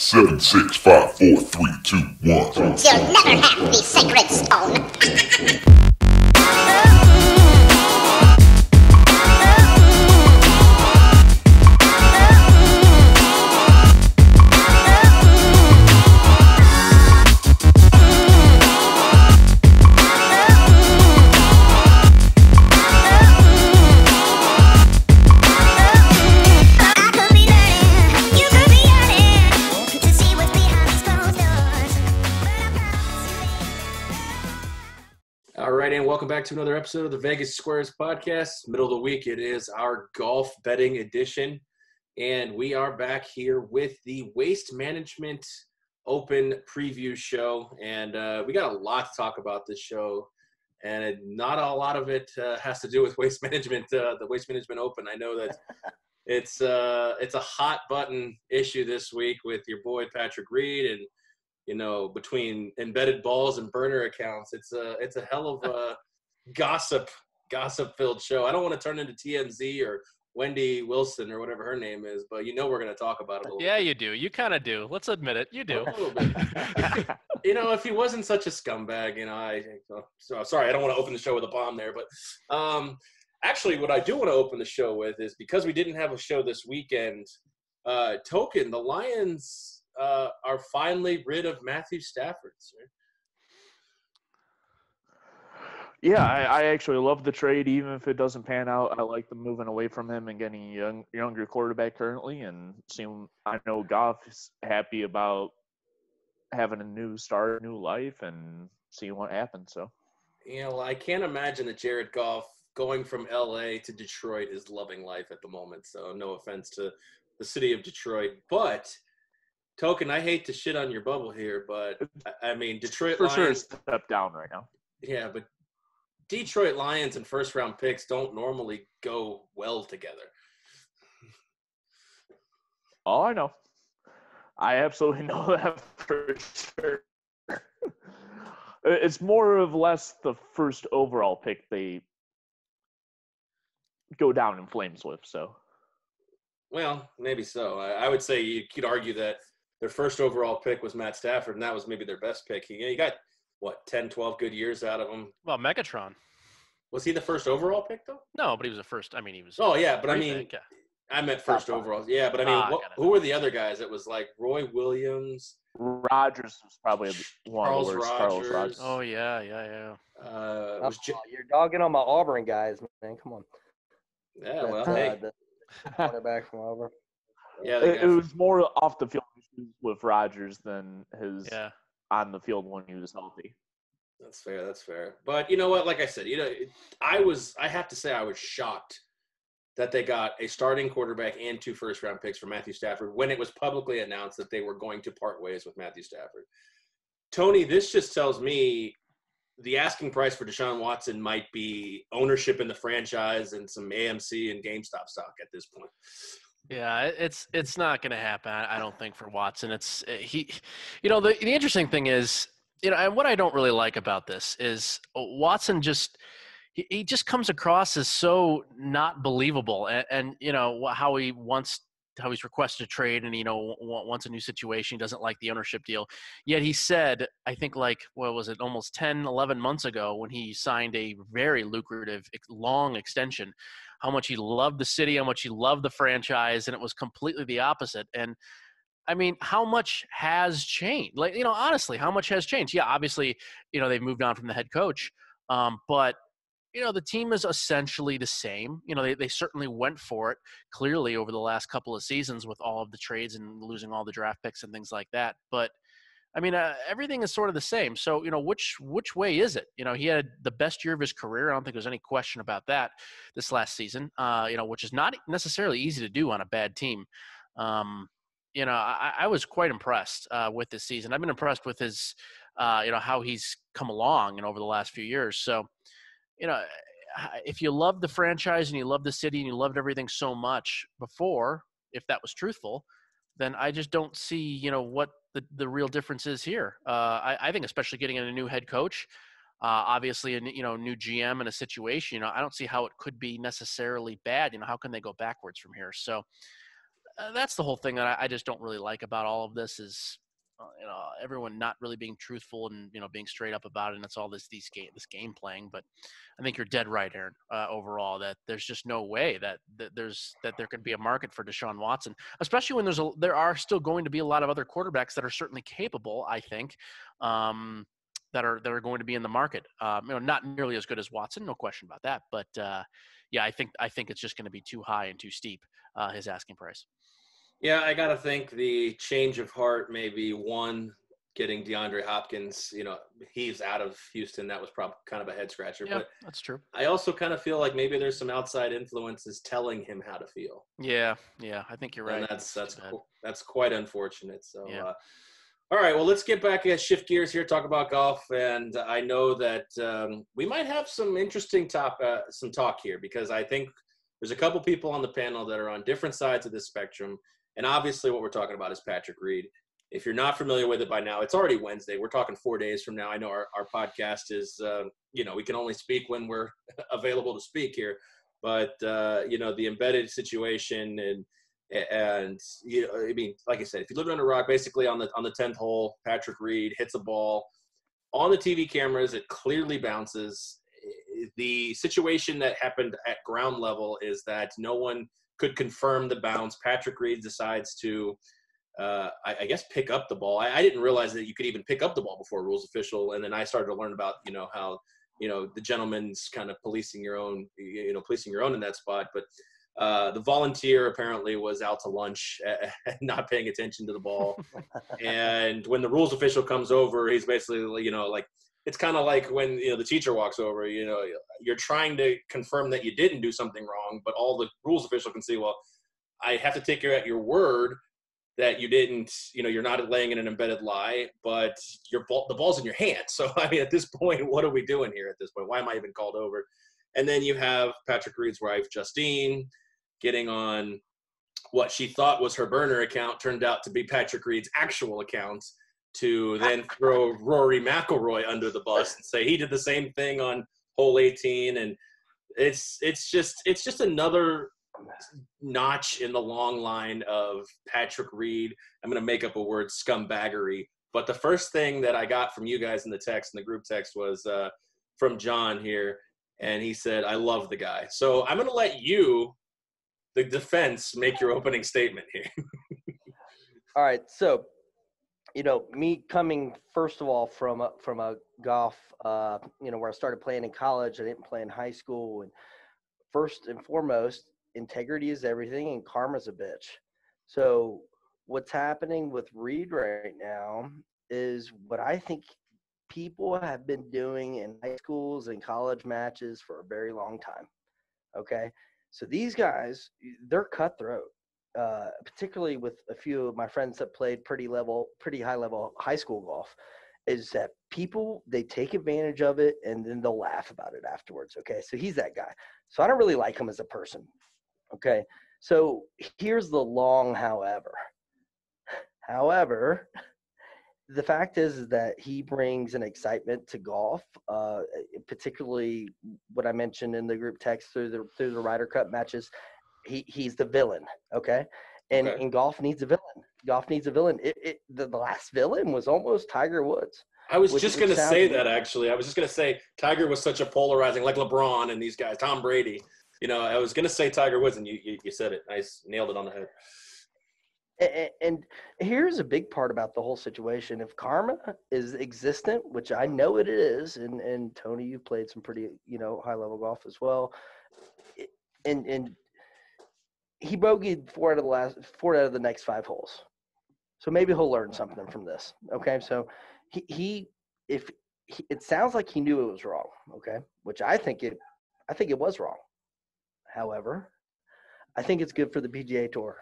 Seven, six, five, four, three, two, one. You'll never have the sacred stone. back to another episode of the Vegas Squares podcast. Middle of the week, it is our golf betting edition, and we are back here with the Waste Management Open preview show. And uh, we got a lot to talk about this show, and not a lot of it uh, has to do with Waste Management, uh, the Waste Management Open. I know that it's uh, it's a hot button issue this week with your boy Patrick Reed and you know, between embedded balls and burner accounts, it's a it's a hell of a gossip gossip filled show. I don't want to turn into TMZ or Wendy Wilson or whatever her name is, but you know we're going to talk about it a little. Yeah, you do. You kind of do. Let's admit it. You do. A little bit. you know, if he wasn't such a scumbag, you know, I so sorry, I don't want to open the show with a bomb there, but um, actually, what I do want to open the show with is because we didn't have a show this weekend. Uh, token, the Lions uh, are finally rid of Matthew Stafford. Sir. Yeah, I, I actually love the trade, even if it doesn't pan out. I like them moving away from him and getting a young, younger quarterback currently, and seeing. I know Goff is happy about having a new start, new life, and seeing what happens. So You know, I can't imagine that Jared Goff going from LA to Detroit is loving life at the moment. So no offense to the city of Detroit, but token, I hate to shit on your bubble here, but I- mean Detroit for sure, Lions. step down right now. Yeah, but Detroit Lions and first round picks don't normally go well together. Oh, I know. I absolutely know that for sure. it's more or less the first overall pick they go down in flames with. So Well, maybe so. I, I would say you could argue that their first overall pick was Matt Stafford, and that was maybe their best pick. You, know, you got what 10, 12 good years out of him. Well, Megatron. Was he the first overall pick though? No, but he was the first. I mean, he was. Oh yeah, but I mean, pick, yeah. I meant first Top five. overall. Yeah, but I mean, Ah, what, who were the other guys? It was like Roy Williams. Rogers was probably one Charles of the worst. Charles Rogers. Rogers. Oh yeah, yeah, yeah. Uh, it Oh, J- you're dogging on my Auburn guys, man. Come on. yeah, well, That, uh, hey, the quarterback from Auburn. yeah, It, it was more off the field issues with Rogers than his Yeah. On the field when he was healthy. that's fair. That's fair. But you know what? Like I said, you know, I was. I have to say, I was shocked that they got a starting quarterback and two first round picks for Matthew Stafford when it was publicly announced that they were going to part ways with Matthew Stafford. Tony, this just tells me the asking price for Deshaun Watson might be ownership in the franchise and some AMC and GameStop stock at this point. Yeah, it's it's not going to happen. I don't think for Watson. It's uh, he, you know, the the interesting thing is, you know, and what I don't really like about this is uh, Watson just he, he just comes across as so not believable, and, and you know how he wants how he's requested a trade, and you know wants a new situation. He doesn't like the ownership deal. Yet he said, I think like what was it, almost 10, 11 months ago when he signed a very lucrative long extension how much he loved the city, how much he loved the franchise, and it was completely the opposite. And I mean, how much has changed? Like, you know, honestly, how much has changed? Yeah, obviously, you know, they've moved on from the head coach, um, but you know, the team is essentially the same. You know, they, they certainly went for it clearly over the last couple of seasons with all of the trades and losing all the draft picks and things like that. But I mean, uh, everything is sort of the same. So, you know, which which way is it? You know, he had the best year of his career. I don't think there's any question about that this last season. Uh, you know, which is not necessarily easy to do on a bad team. Um, you know, I, I was quite impressed uh, with this season. I've been impressed with his, uh, you know, how he's come along and over the last few years. So, you know, if you love the franchise and you love the city and you loved everything so much before, if that was truthful, then I just don't see, you know, what the, the real difference is here. Uh, I, I think especially getting in a new head coach, uh, obviously a you know new GM in a situation. You know, I don't see how it could be necessarily bad. You know, how can they go backwards from here? So uh, that's the whole thing that I, I just don't really like about all of this is you know everyone not really being truthful and you know being straight up about it and it's all this these game this game playing but i think you're dead right aaron uh, overall that there's just no way that, that there's that there could be a market for deshaun watson especially when there's a there are still going to be a lot of other quarterbacks that are certainly capable i think um that are that are going to be in the market. Um you know not nearly as good as watson no question about that but uh yeah i think i think it's just going to be too high and too steep uh his asking price Yeah, I gotta think the change of heart maybe one getting DeAndre Hopkins. You know, he's out of Houston. That was probably kind of a head scratcher. yeah But that's true I also kind of feel like maybe there's some outside influences telling him how to feel. yeah yeah i think you're right And that's It's that's qu- that's quite unfortunate. So, Yeah. uh, all right, well, let's get back and shift gears here, talk about golf, and I know that um, we might have some interesting top uh, some talk here because I think there's a couple people on the panel that are on different sides of the spectrum, and obviously, what we're talking about is Patrick Reed. If you're not familiar with it by now, it's already Wednesday. We're talking four days from now. I know our, our podcast is, uh, you know, we can only speak when we're available to speak here. But, uh, you know, the embedded situation and and you know, I mean, like I said, if you live under a rock, basically on the on the tenth hole, Patrick Reed hits a ball on the TV cameras. It clearly bounces. The situation that happened at ground level is that no one could confirm the bounce. Patrick Reed decides to, uh, I, I guess, pick up the ball. I, I didn't realize that you could even pick up the ball before rules official, and then I started to learn about you know how you know the gentleman's kind of policing your own, you know, policing your own in that spot, but. Uh, the volunteer apparently was out to lunch, not paying attention to the ball. and when the rules official comes over, he's basically, you know, like it's kind of like when you know the teacher walks over. You know, you're trying to confirm that you didn't do something wrong, but all the rules official can see, well, I have to take you at your word that you didn't. You know, you're not laying in an embedded lie, but your ball, the ball's in your hand. So I mean, at this point, what are we doing here? At this point, why am I even called over? And then you have Patrick Reed's wife, Justine, getting on what she thought was her burner account turned out to be Patrick Reed's actual account to then throw Rory McIlroy under the bus and say he did the same thing on hole 18 and it's it's just it's just another notch in the long line of Patrick Reed. I'm going to make up a word scumbaggery, but the first thing that I got from you guys in the text in the group text was uh, from John here and he said I love the guy. So I'm going to let you the defense make your opening statement here. All right, so you know, me coming first of all from a, from a golf, uh, you know, where I started playing in college, I didn't play in high school, and first and foremost, integrity is everything, and karma's a bitch. So what's happening with Reed right now is what I think people have been doing in high schools and college matches for a very long time. Okay, so these guys, they're cutthroat uh, particularly with a few of my friends that played pretty level, pretty high level high school golf, is that people they take advantage of it and then they'll laugh about it afterwards. Okay, so he's that guy. So I don't really like him as a person. Okay, so here's the long however. However, the fact is, is that he brings an excitement to golf, uh, particularly what I mentioned in the group text through the through the Ryder Cup matches he he's the villain okay and Okay. and golf needs a villain golf needs a villain it, it the, the last villain was almost tiger woods I was just going to say that actually. I was just going to say Tiger was such a polarizing, like LeBron and these guys, Tom Brady. You know, I was going to say Tiger Woods, and you, you, you said it. Nice, nailed it on the head. and, and here's a big part about the whole situation if karma is existent which i know it is and and tony you played some pretty you know high level golf as well it- and and he bogeyed four out of the last four out of the next five holes. So maybe he'll learn something from this okay? So he, he if he, it sounds like he knew it was wrong okay? Which i think it i think it was wrong. However i think it's good for the pga tour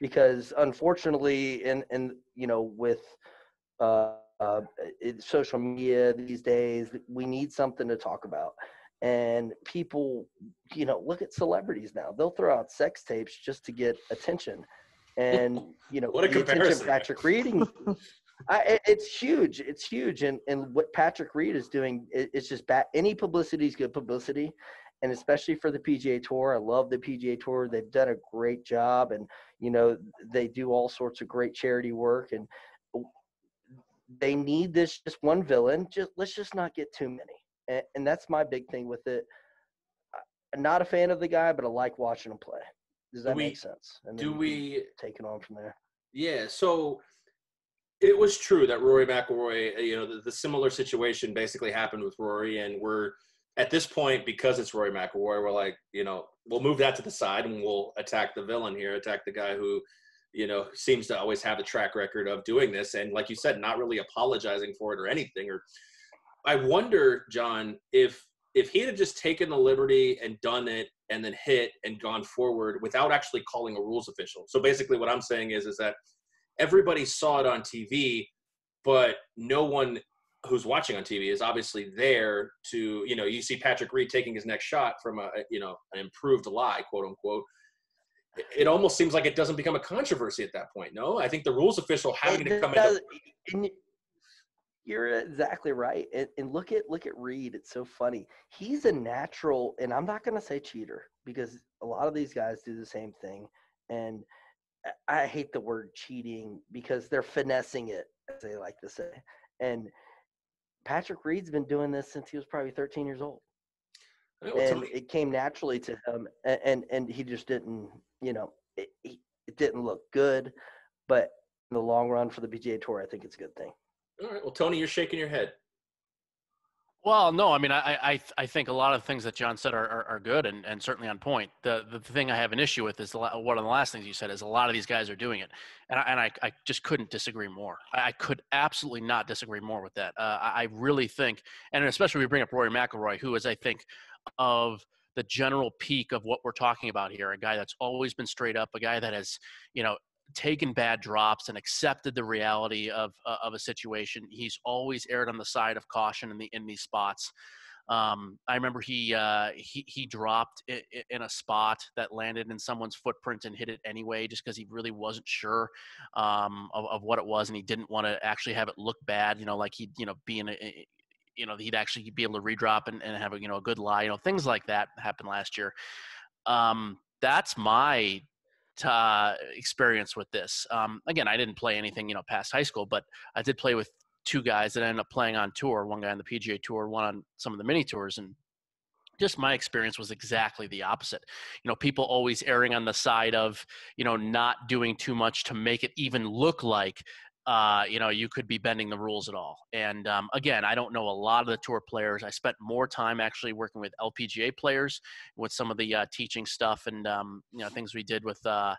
because unfortunately in in you know with uh, uh social media these days we need something to talk about and people you know look at celebrities now they'll throw out sex tapes just to get attention and you know What a comparison. patrick reading I, it's huge it's huge and and what patrick reed is doing it, it's just bad any publicity is good publicity and especially for the PGA Tour. I love the PGA Tour. They've done a great job. And you know they do all sorts of great charity work and they need this just one villain just let's just not get too many and, and that's my big thing with it I'm not a fan of the guy but i like watching him play does Do that we- make sense and Do we? take it on from there Yeah. So it was true that Rory McIlroy, uh, you know, the, the similar situation basically happened with Rory, and we're at this point because it's Rory McIlroy, we're like, you know, we'll move that to the side and we'll attack the villain here, attack the guy who, you know, seems to always have a track record of doing this, and like you said, not really apologizing for it or anything. Or I wonder, John, if if he'd have just taken the liberty and done it and then hit and gone forward without actually calling a rules official. So basically, what I'm saying is, is that everybody saw it on TV, but no one who's watching on TV is obviously there to, you know, you see Patrick Reed taking his next shot from a, you know, an improved lie, quote unquote. It- almost seems like it doesn't become a controversy at that point. No, I think the rules official having It to come does- in. You're exactly right. And, and look at look at Reed. It's so funny. He's a natural, and I'm not going to say cheater because a lot of these guys do the same thing. And I- hate the word cheating because they're finessing it, as they like to say. And Patrick Reed's been doing this since he was probably 13 years old and it came naturally to him and and, and he just didn't you know it, it didn't look good but in the long run for the PGA Tour I think it's a good thing all right. Well, Tony, you're shaking your head. Well, no, I mean, I, I, I- think a lot of the things that John said are, are, are good and, and certainly on point. The, the thing I have an issue with is la- one of the last things you said is a lot of these guys are doing it, and I, and I, I just couldn't disagree more. I, could absolutely not disagree more with that. Uh, I, I really think, and especially we bring up Rory McIlroy, who is, I think, of the general peak of what we're talking about here. A guy that's always been straight up, a guy that has, you know, taken bad drops and accepted the reality of uh, of a situation. He's always erred on the side of caution in the in these spots. Um, I remember he uh, he he dropped i- i- in a spot that landed in someone's footprint and hit it anyway, just because he really wasn't sure um, of, of what it was, and he didn't want to actually have it look bad. You know, like he'd you know be in a you know he'd actually be able to redrop and, and have a you know a good lie. You know, things like that happened last year. Um, that's my uh, experience with this. Um, again, I didn't play anything, you know, past high school, but I did play with two guys that ended up playing on tour. One guy on the PGA Tour, one on some of the mini tours, and just my experience was exactly the opposite. You know, people always erring on the side of you know not doing too much to make it even look like. Uh, you know, you could be bending the rules at all. And um, again, I don't know a lot of the tour players. I spent more time actually working with LPGA players with some of the uh, teaching stuff and um, you know things we did with uh,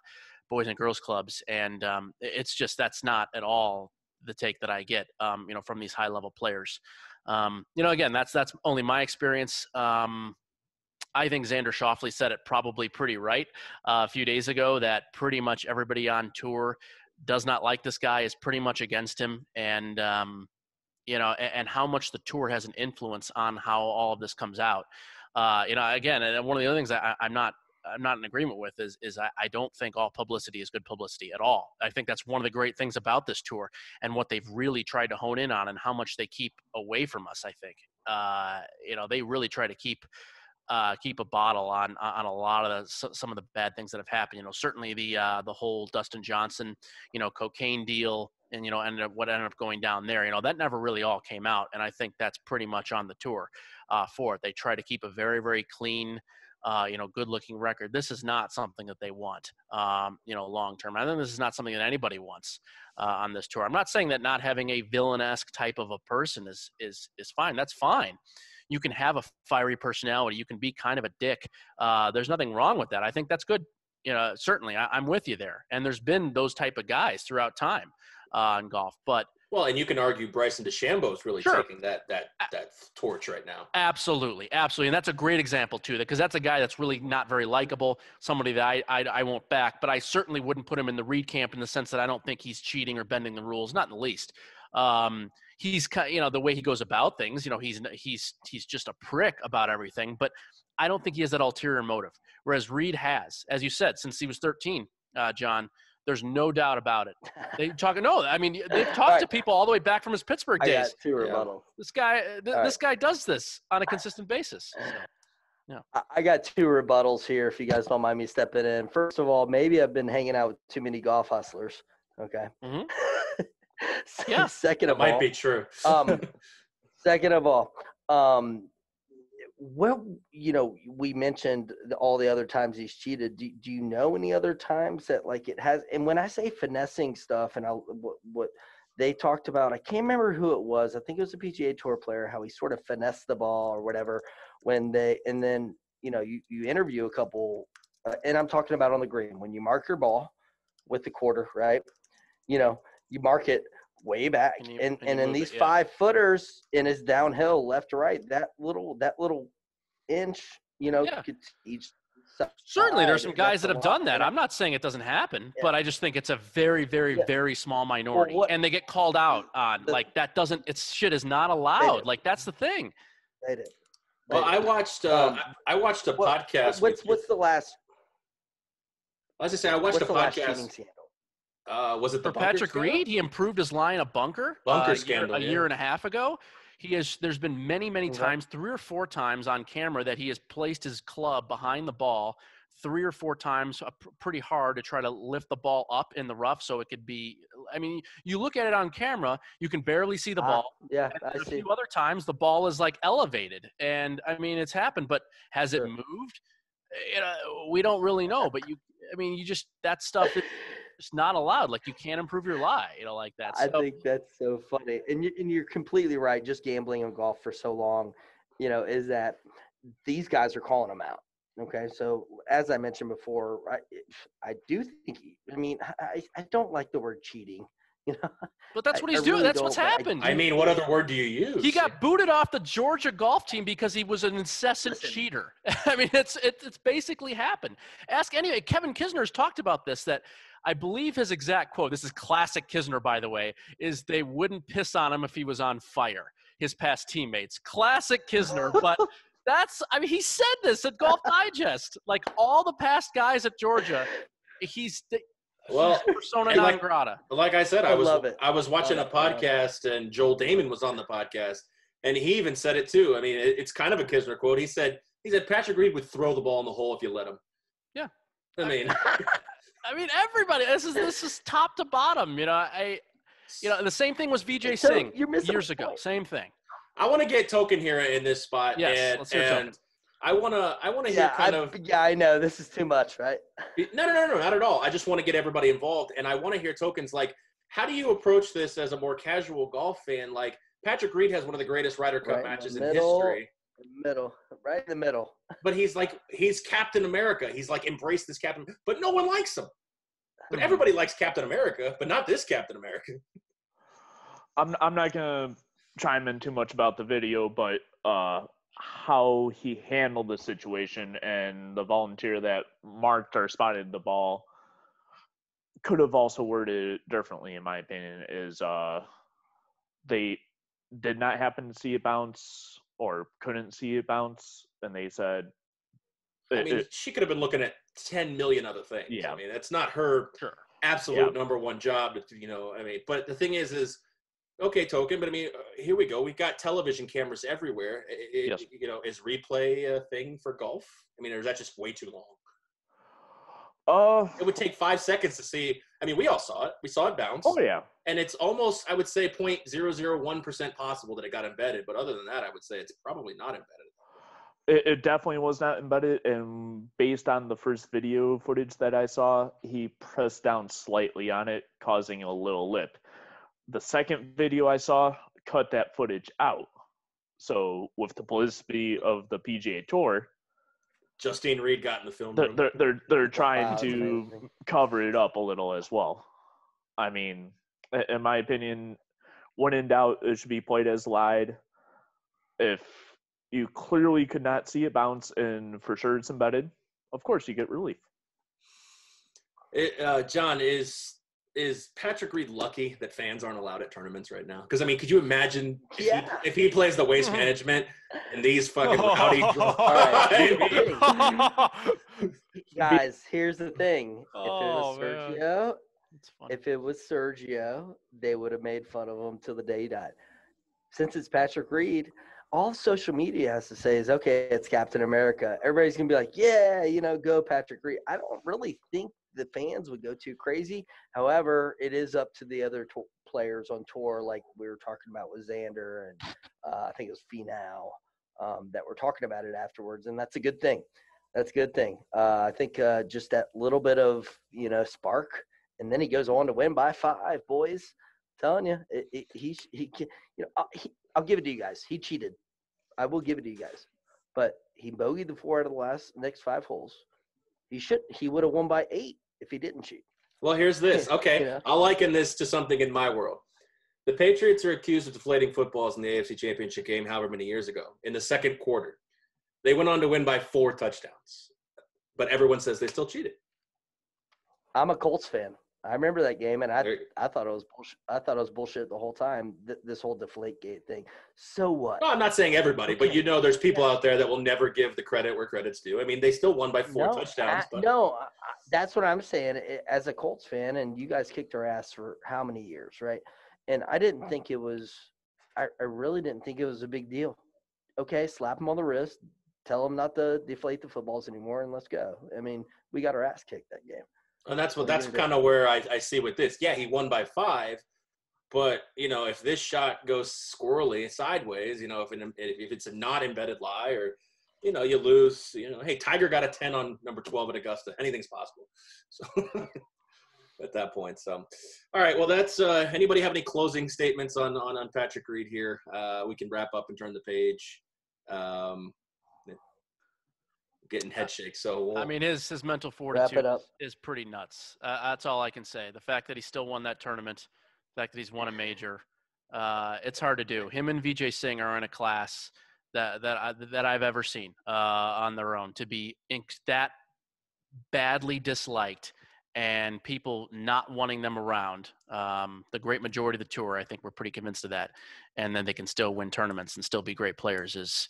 boys and girls clubs and um, it's just that's not at all the take that i get um, you know from these high level players um, you know again that's that's only my experience um, I think Xander Schauffele said it probably pretty right uh, a few days ago that pretty much everybody on tour does not like this guy, is pretty much against him, and um, you know, and, and how much the tour has an influence on how all of this comes out. Uh, you know, again, and one of the other things that I, I'm not I'm not in agreement with is is I, I don't think all publicity is good publicity at all. I think that's one of the great things about this tour and what they've really tried to hone in on and how much they keep away from us. I think uh, you know they really try to keep uh, keep a bottle on on a lot of the, some of the bad things that have happened. You know, certainly the uh, the whole Dustin Johnson, you know, cocaine deal, and you know, ended up what ended up going down there. You know, that never really all came out, and I think that's pretty much on the tour uh, for it. They try to keep a very very clean. Uh, you know, good-looking record. This is not something that they want. Um, you know, long term. I think this is not something that anybody wants uh, on this tour. I'm not saying that not having a villain-esque type of a person is is is fine. That's fine you can have a fiery personality. You can be kind of a dick. Uh, there's nothing wrong with that. I think that's good. You know, certainly, I, I'm with you there. And there's been those type of guys throughout time uh, in golf. But Well, and you can argue Bryson DeChambeau is really Sure. taking that that that torch right now. Absolutely, absolutely, and that's a great example too, because that's a guy that's really not very likable. Somebody that I, I I won't back, but I certainly wouldn't put him in the Reed camp in the sense that I don't think he's cheating or bending the rules, not in the least. Um, he's kind, you know, the way he goes about things, you know, he's he's he's just a prick about everything, but I don't think he has that ulterior motive. Whereas Reed has, as you said, since he was 13, uh, John. There's no doubt about it. They talk. No, I mean they've talked All to people all the way back from his Pittsburgh I got days. two Yeah. rebuttals This guy, uh, th- All this guy does this on a consistent basis. So. I- I got two rebuttals here if you guys don't mind me stepping in. First of all, maybe I've been hanging out with too many golf hustlers. Okay. Mhm. Yeah, Second of all, might be true. um, second of all, um, well, you know, we mentioned the, all the other times he's cheated. Do, do you know any other times that like it has? And when I say finessing stuff, and I what, what they talked about, I can't remember who it was. I think it was a PGA Tour player. How he sort of finessed the ball or whatever when they, and then you know, you you interview a couple, uh, and I'm talking about on the green when you mark your ball with the quarter, right? You know, you mark it way back And you- and and and in move it, these yeah. five footers and it's downhill left to right that little that little inch you know Yeah. could each Certainly, there's some guys that have done that. I- I'm not saying it doesn't happen, Yeah. but I just think it's a very, very, Yeah. very small minority, what- and they get called out on. The- like that doesn't. It's shit is not allowed. Like that's the thing. they did. Well, They I watched. Uh, Um, I I watched a What- podcast. what's with- what's the last As I say, I watched what's a the podcast. Scandal Uh, was it the For Patrick scandal? Reed, he improved his line of bunker. Bunker uh, a year- scandal, a year and a half ago. He has. There's been many, many Okay. times, three or four times on camera that he has placed his club behind the ball, three or four times, pr- pretty hard to try to lift the ball up in the rough so it could be. I mean, you look at it on camera, you can barely see the Ah, ball. yeah And i a see few other times the ball is like elevated, and I mean it's happened, but has Sure. it moved? You know, we don't really know. But you, I mean, you just that stuff is just not allowed. Like you can't improve your lie, you know, like that. I think that's so funny, and you, and you're completely right. Just gambling on golf for so long, you know, is that these guys are calling them out. Okay, so as I mentioned before, I I do think. I mean, I I don't like the word cheating. You know, But that's I- what I he's doing. really That's what's don't, I happened. I mean, what other word do you use? he got booted off the Georgia golf team because he was an incessant Listen. cheater. I mean, it's it, it's basically happened. Ask anyway. Kevin Kisner's talked about this. That I believe his exact quote. This is classic Kisner, by the way. Is they wouldn't piss on him if he was on fire. His past teammates. Classic Kisner, but. That's, I mean, he said this at Golf Digest. Like all the past guys at Georgia, he's, the, Well, he's persona non like- grata. Like I said, I, I was love it. I was watching a Love it, podcast and Joel Dahmen was on the podcast and he even said it too. I mean, it, it's kind of a Kisner quote. He said he said Patrick Reed would throw the ball in the hole if you let him. Yeah. I mean, I mean, everybody. This is this is top to bottom. You know, I, you know, the same thing was Vijay So, Singh you're years ago. Same thing. I want to get Token here in this spot. Yes, and, let's hear and Token. I want to I want to hear yeah, kind I, of yeah, I know this is too much, right? No, no, no, no, not at all. I just want to get everybody involved, and I want to hear tokens. Like, how do you approach this as a more casual golf fan? Like, Patrick Reed has one of the greatest Ryder Cup Right in the matches in middle. history, Middle, right in the middle. but he's like, he's Captain America. He's like embraced this Captain, but no one likes him. But everybody likes Captain America, but not this Captain America. I'm I'm not gonna chime in too much about the video, but uh, how he handled the situation and the volunteer that marked or spotted the ball could have also worded it differently, in my opinion. Is uh, they did not happen to see it bounce or couldn't see it bounce, and they said. I mean, it- she could have been looking at ten million other things. Yeah. I mean, that's not her Sure. absolute number one job. to- You know, I mean, but the thing is, is okay, token. But I mean, uh, here we go. We've got television cameras everywhere. I- I- Yes. You know, is replay a thing for golf? I mean, or is that just way too long? uh, It would take five seconds to see. I mean, we all saw it. We saw it bounce, oh yeah, and it's almost, I would say, 0.001 percent possible that it got embedded. But other than that, I would say it's probably not embedded. It, it definitely was not embedded, and based on the first video footage that I saw, he pressed down slightly on it, causing a little lip. The second video I saw cut that footage out. So, with the publicity of the PGA Tour, Justine Reed got in the film they're room. they're they're, they're trying Wow, to amazing. cover it up a little as well. I mean, in my opinion, when in doubt, it should be played as lied. If you clearly could not see it bounce and for sure it's embedded, of course you get relief. It, uh, John, is is Patrick Reed lucky that fans aren't allowed at tournaments right now? Because I mean, could you imagine if, Yeah. he, if he plays the waste management and these fucking rowdy? right. I mean, Guys, here's the thing. If it Oh, was. Sergio, It's if it was Sergio, they would have made fun of him till the day he died. Since it's Patrick Reed, all social media has to say is okay it's captain america. Everybody's gonna be like yeah you know go patrick reed. I don't really think the fans would go too crazy. However it is up to the other to- players on tour like we were talking about with xander and uh, i think it was Finau, um, that were talking about it afterwards and that's a good thing. That's a good thing. Uh, i think uh, just that little bit of you know spark and then he goes on to win by five boys. Telling you it, it, he he can you know uh, he, I'll give it to you guys. He cheated. I will give it to you guys. But he bogeyed the four out of the last next five holes. He should he would have won by eight if he didn't cheat. Well, here's this. Okay, Yeah. I'll liken this to something in my world. The Patriots are accused of deflating footballs in the AFC Championship game, however many years ago, in the second quarter. They went on to win by four touchdowns, but everyone says they still cheated. I'm a Colts fan. I remember that game, and I There- I thought it was bullshit. I thought it was bullshit the whole time. Th- this whole deflate gate thing. So what? No, I'm not saying everybody, but you know, there's people out there that will never give the credit where credit's due. I mean, they still won by four no, touchdowns, I- but no, I- that's what I'm saying. As a Colts fan, and you guys kicked our ass for how many years, right? And I didn't think it was. I, I really didn't think it was a big deal. Okay, slap him on the wrist, tell him not to deflate the footballs anymore, and let's go. I mean, we got our ass kicked that game. And that's what What are you that's kind of where I, I see with this. Yeah, he won by five, but you know, if this shot goes squirrely sideways, you know, if an, if it's a not embedded lie or you know, you lose. You know, hey, Tiger got a ten on number twelve at Augusta. Anything's possible. So at that point, so all right. Well, that's. Uh, anybody have any closing statements on on on Patrick Reed here? Uh, we can wrap up and turn the page. Um, getting head shakes. So we'll, I mean, his his mental fortitude up. is pretty nuts. Uh, that's all I can say. The fact that he still won that tournament, the fact that he's won a major, uh, it's hard to do. Him and Vijay Singh are in a class that that I, that I've ever seen uh, on their own. To be in, that badly disliked and people not wanting them around, um, the great majority of the tour, I think we're pretty convinced of that. And then they can still win tournaments and still be great players. Is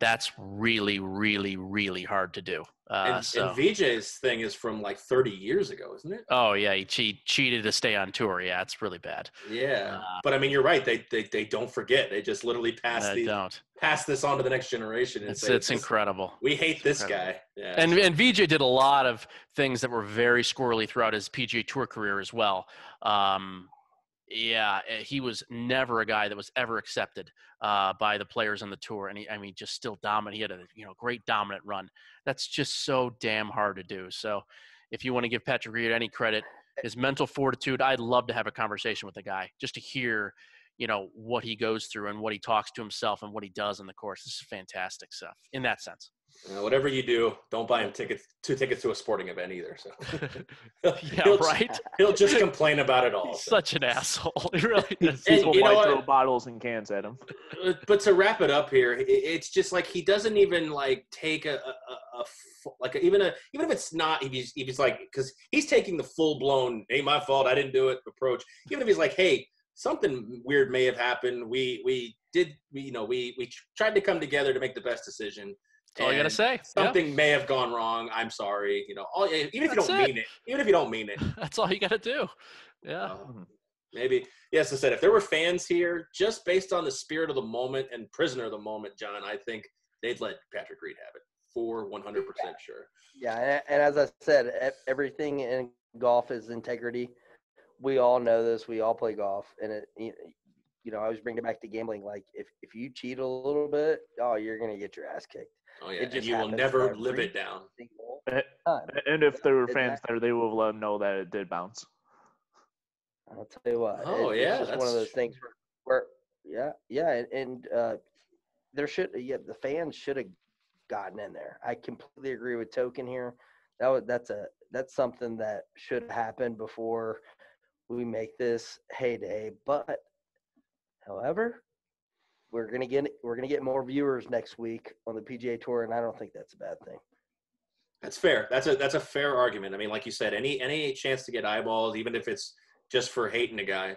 that's really, really, really hard to do. Uh, and, so. and Vijay's thing is from like 30 years ago, isn't it? Oh yeah, he cheat, cheated to stay on tour. Yeah, it's really bad. Yeah, Uh, but I mean, you're right. They they, they don't forget. They just literally pass the don't. pass this on to the next generation. And It's say, it's "This- incredible. We hate this incredible. guy. Yeah, And and Vijay did a lot of things that were very squirrely throughout his PGA Tour career as well. Um, yeah, eh, he was never a guy that was ever accepted uh, by the players on the tour, and he, I mean, just still dominant. He had a you know great dominant run. That's just so damn hard to do. So, if you want to give Patrick Reed any credit, his mental fortitude, I'd love to have a conversation with the guy just to hear, you know, what he goes through and what he talks to himself and what he does in the course. This is fantastic stuff in that sense. Whatever you do, don't buy him tickets two tickets to a sporting event either. So yeah, He'll- right. he'll just complain about it all. He's so. such an asshole. He really is. And People you know might throw bottles and cans at him. But to wrap it up here, it's just like he doesn't even like take a, like a, even a even if it's not if he's if he's like because he's taking the full blown ain't my fault I didn't do it approach. Even if he's like, hey, something weird may have happened. We we did we, you know we we tried to come together to make the best decision. That's all you gotta and say. Yeah. Something may have gone wrong. I'm sorry. You know, all, even if you don't it. mean it, even if you don't mean it, That's all you gotta do. Yeah. uh, maybe yes. I said if there were fans here, just based on the spirit of the moment and prisoner of the moment, John, I think they'd let Patrick Reed have it for 100 percent sure. Yeah, and, and as I said, everything in golf is integrity. We all know this. We all play golf, and it, you you know, I always bring it back to gambling. Like, if if you cheat a little bit, oh, you're gonna get your ass kicked. Oh yeah, and you will never live it down. single. And if there were fans there, they will let them know that it did bounce. I'll tell you what. Oh, it- yeah, it's just one of those things where, where yeah, yeah, and, and uh, there should yeah the fans should have gotten in there. I completely agree with Token here. That was that's a that's something that should happen before we make this heyday. But however, we're gonna get we're gonna get more viewers next week on the PGA Tour, and I don't think that's a bad thing. That's fair. That's a that's a fair argument. I mean, like you said, any any chance to get eyeballs, even if it's just for hating a guy.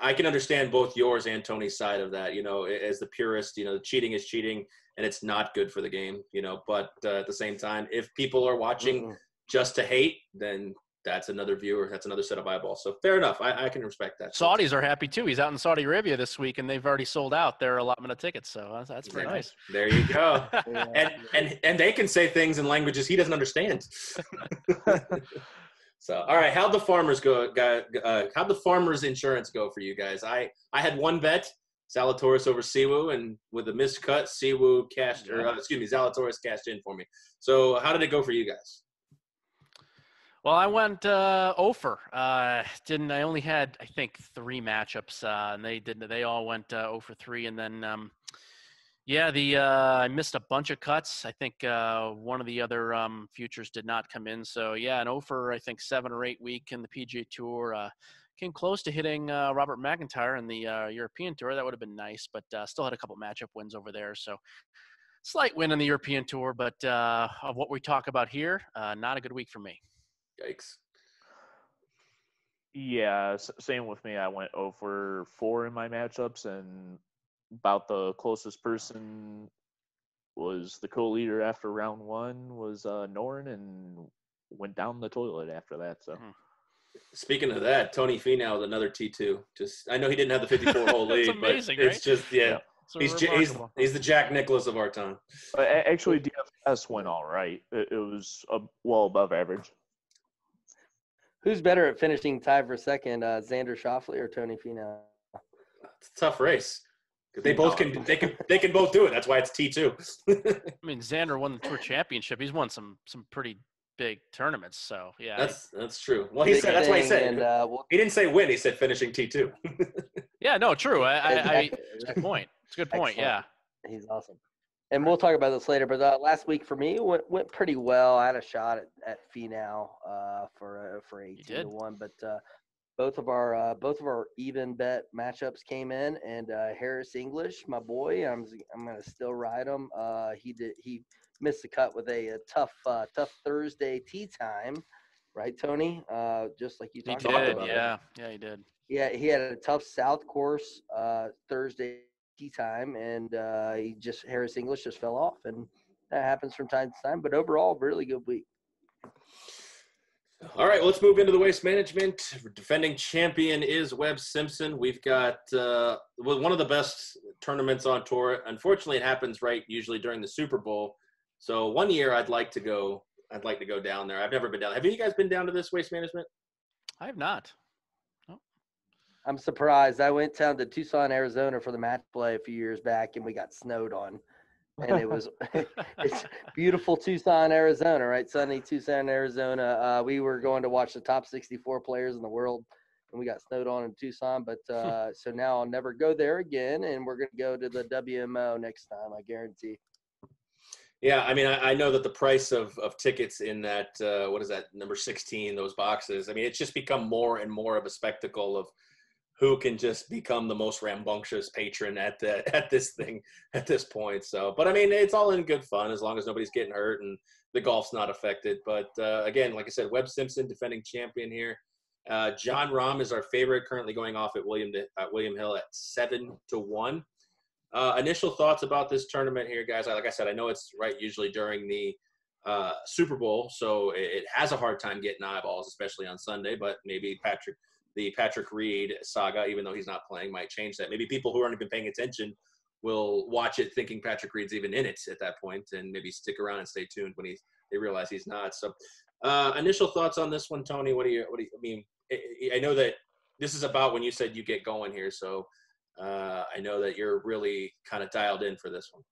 I can understand both yours and Tony's side of that. You know, as the purist, you know, cheating is cheating, and it's not good for the game. You know, but uh, at the same time, if people are watching Mm-mm. just to hate, then that's another viewer, that's another set of eyeballs. So fair enough. I, I can respect that. Saudis are happy too. He's out in Saudi Arabia this week, and they've already sold out their allotment of tickets. So that's, that's pretty nice. There you go. Yeah. and and and they can say things in languages he doesn't understand. so, all right, how'd the farmers go? uh, how'd the farmers insurance go for you guys? I I had one bet, Zalatoris over Si Woo, and with a missed cut, Si Woo cashed, or uh, excuse me, Zalatoris cashed in for me. So, how did it go for you guys? Well, I went uh, over. Uh, didn't I? Only had I think three matchups, uh, and they did. They all went uh, over three, and then um, yeah, the uh, I missed a bunch of cuts. I think uh, one of the other um, futures did not come in. So yeah, an over I think seven or eight week in the PGA Tour. Uh, came close to hitting uh, Robert McIntyre in the uh, European Tour. That would have been nice, but uh, still had a couple matchup wins over there. So slight win in the European Tour, but uh, of what we talk about here, uh, not a good week for me. Yikes! Yeah, same with me. I went over four in my matchups, and about the closest person was the co-leader after round one was uh, Noren, and went down the toilet after that. So Mhm. Speaking of that, Tony Finau with another T two. Just I know he didn't have the fifty four hole lead, amazing, but it's just yeah. Yeah. So He's, J- he's he's the Jack Nicklaus of our time. But actually, DFS went all right. It, it was uh, well above average. Who's better at finishing tied for second, uh, Xander Schauffele or Tony Finau? It's a tough race. They both can they can they can both do it. That's why it's T two. I mean, Xander won the tour championship. He's won some some pretty big tournaments. So yeah, that's that's true. Well, he Big said that's why he thing, said And, uh, we'll, he didn't say win. He said finishing T two. yeah, no, true. I, I, I it's a good point. It's a good point. Yeah. He's awesome. And we'll talk about this later. But uh, last week for me went went pretty well. I had a shot at, at Finau uh, for uh, for eighteen to one, but uh, both of our uh, both of our even bet matchups came in, and uh, Harris English, my boy, I'm I'm gonna still ride him. Uh, he did he missed the cut with a, a tough uh, tough Thursday tee time, right, Tony? Uh, just like you He talked talked did. about. Yeah. Yeah, he did. Yeah, he had a tough South course uh, Thursday tee time, and uh, he just Harris English just fell off, and that happens from time to time. But overall, really good week. All right, let's move into the waste management. Defending champion is Webb Simpson. We've got uh, one of the best tournaments on tour. Unfortunately, it happens right usually during the Super Bowl. So one year, I'd like to go. I'd like to go down there. I've never been down. Have you guys been down to this waste management? I have not. I'm surprised. I went down to Tucson, Arizona for the match play a few years back, and we got snowed on. And it was it's beautiful Tucson, Arizona, right? Sunny Tucson, Arizona. Uh, we were going to watch the top 64 players in the world, and we got snowed on in Tucson. But uh, so now I'll never go there again, and we're going to go to the WMO next time, I guarantee. Yeah, I mean, I, I know that the price of, of tickets in that uh, what is that number sixteen, those boxes. I mean, it's just become more and more of a spectacle of who can just become the most rambunctious patron at the at this thing at this point. So, but I mean, it's all in good fun as long as nobody's getting hurt and the golf's not affected. But uh, again, like I said, Webb Simpson, defending champion here. Uh, Jon Rahm is our favorite, currently going off at William at William Hill at seven to one. Uh, initial thoughts about this tournament here, guys. Like I said, I know it's right usually during the uh, Super Bowl, so it, it has a hard time getting eyeballs, especially on Sunday. But maybe Patrick, the Patrick Reed saga, even though he's not playing, might change that. Maybe people who aren't even paying attention will watch it thinking Patrick Reed's even in it at that point, and maybe stick around and stay tuned when he they realize he's not. So, uh, initial thoughts on this one, Tony. What do you? What do you? I mean, I, know that this is about when you said you get going here, so uh, I know that you're really kind of dialed in for this one.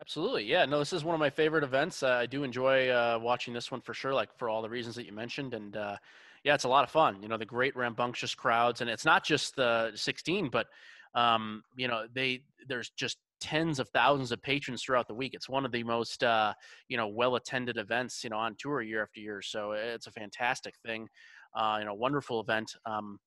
Absolutely. Yeah. No, this is one of my favorite events. Uh, I do enjoy uh, watching this one for sure, like for all the reasons that you mentioned. And uh, yeah, it's a lot of fun. You know, the great rambunctious crowds. And it's not just the 16, but, um, you know, they there's just tens of thousands of patrons throughout the week. It's one of the most, uh, you know, well attended events, you know, on tour year after year. So it's a fantastic thing. Uh, you know, wonderful event. Um,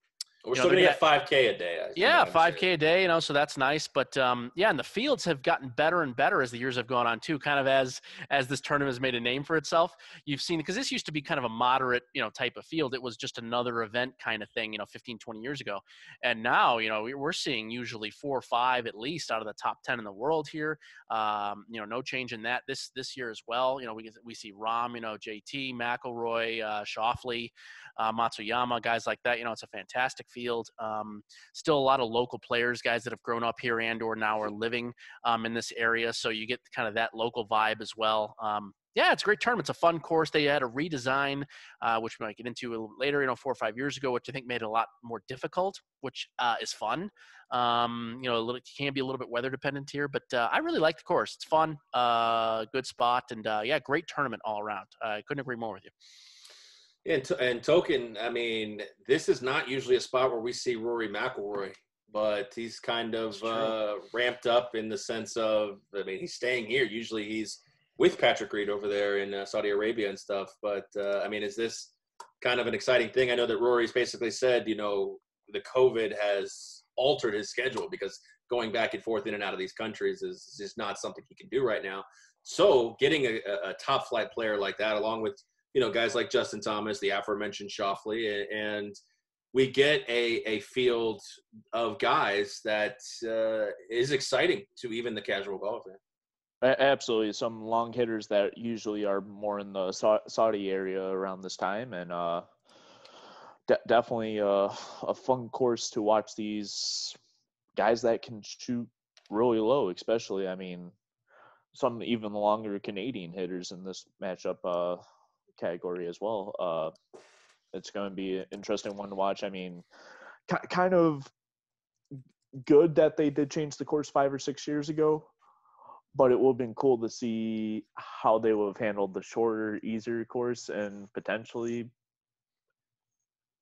We're You know, still gonna get five k a day. I- Yeah, 5K a day, you know, so that's nice. But um, yeah, and the fields have gotten better and better as the years have gone on too. Kind of as as this tournament has made a name for itself. You've seen because this used to be kind of a moderate, you know, type of field. It was just another event kind of thing, you know, 15, 20 years ago. And now, you know, we- we're seeing usually four or five at least out of the top ten in the world here. Um, you know, no change in that this this year as well. You know, we we see Rahm, you know, JT, McIlroy, uh, Schauffele, uh, Matsuyama, guys like that. You know, it's a fantastic field. Um, still a lot of local players, guys that have grown up here and or now are living um, in this area. So you get kind of that local vibe as well. Um, yeah, it's a great tournament. It's a fun course. They had a redesign, uh, which we might get into later, you know, four or five years ago, which I think made it a lot more difficult, which uh, is fun. Um, you know, a little can be a little bit weather dependent here, but uh, I really like the course. It's fun, uh, good spot, and uh, yeah, great tournament all around. I couldn't agree more with you. And, to, and token, I mean, this is not usually a spot where we see Rory McIlroy, but he's kind of uh, ramped up in the sense of, I mean, he's staying here. Usually he's with Patrick Reed over there in uh, Saudi Arabia and stuff. But uh, I mean, is this kind of an exciting thing? I know that Rory's basically said, you know, the COVID has altered his schedule because going back and forth in and out of these countries is just not something he can do right now. So getting a, a top flight player like that, along with you know guys like Justin Thomas, the aforementioned Schauffele, and we get a a field of guys that uh, is exciting to even the casual golfer. A- Absolutely, some long hitters that usually are more in the Sau- Saudi area around this time, and uh, de- definitely uh, a fun course to watch these guys that can shoot really low. Especially, I mean, some even longer Canadian hitters in this matchup uh, category as well. Uh, it's going to be an interesting one to watch. I mean, ki- kind of good that they did change the course five or six years ago but it would have been cool to see how they would have handled the shorter, easier course and potentially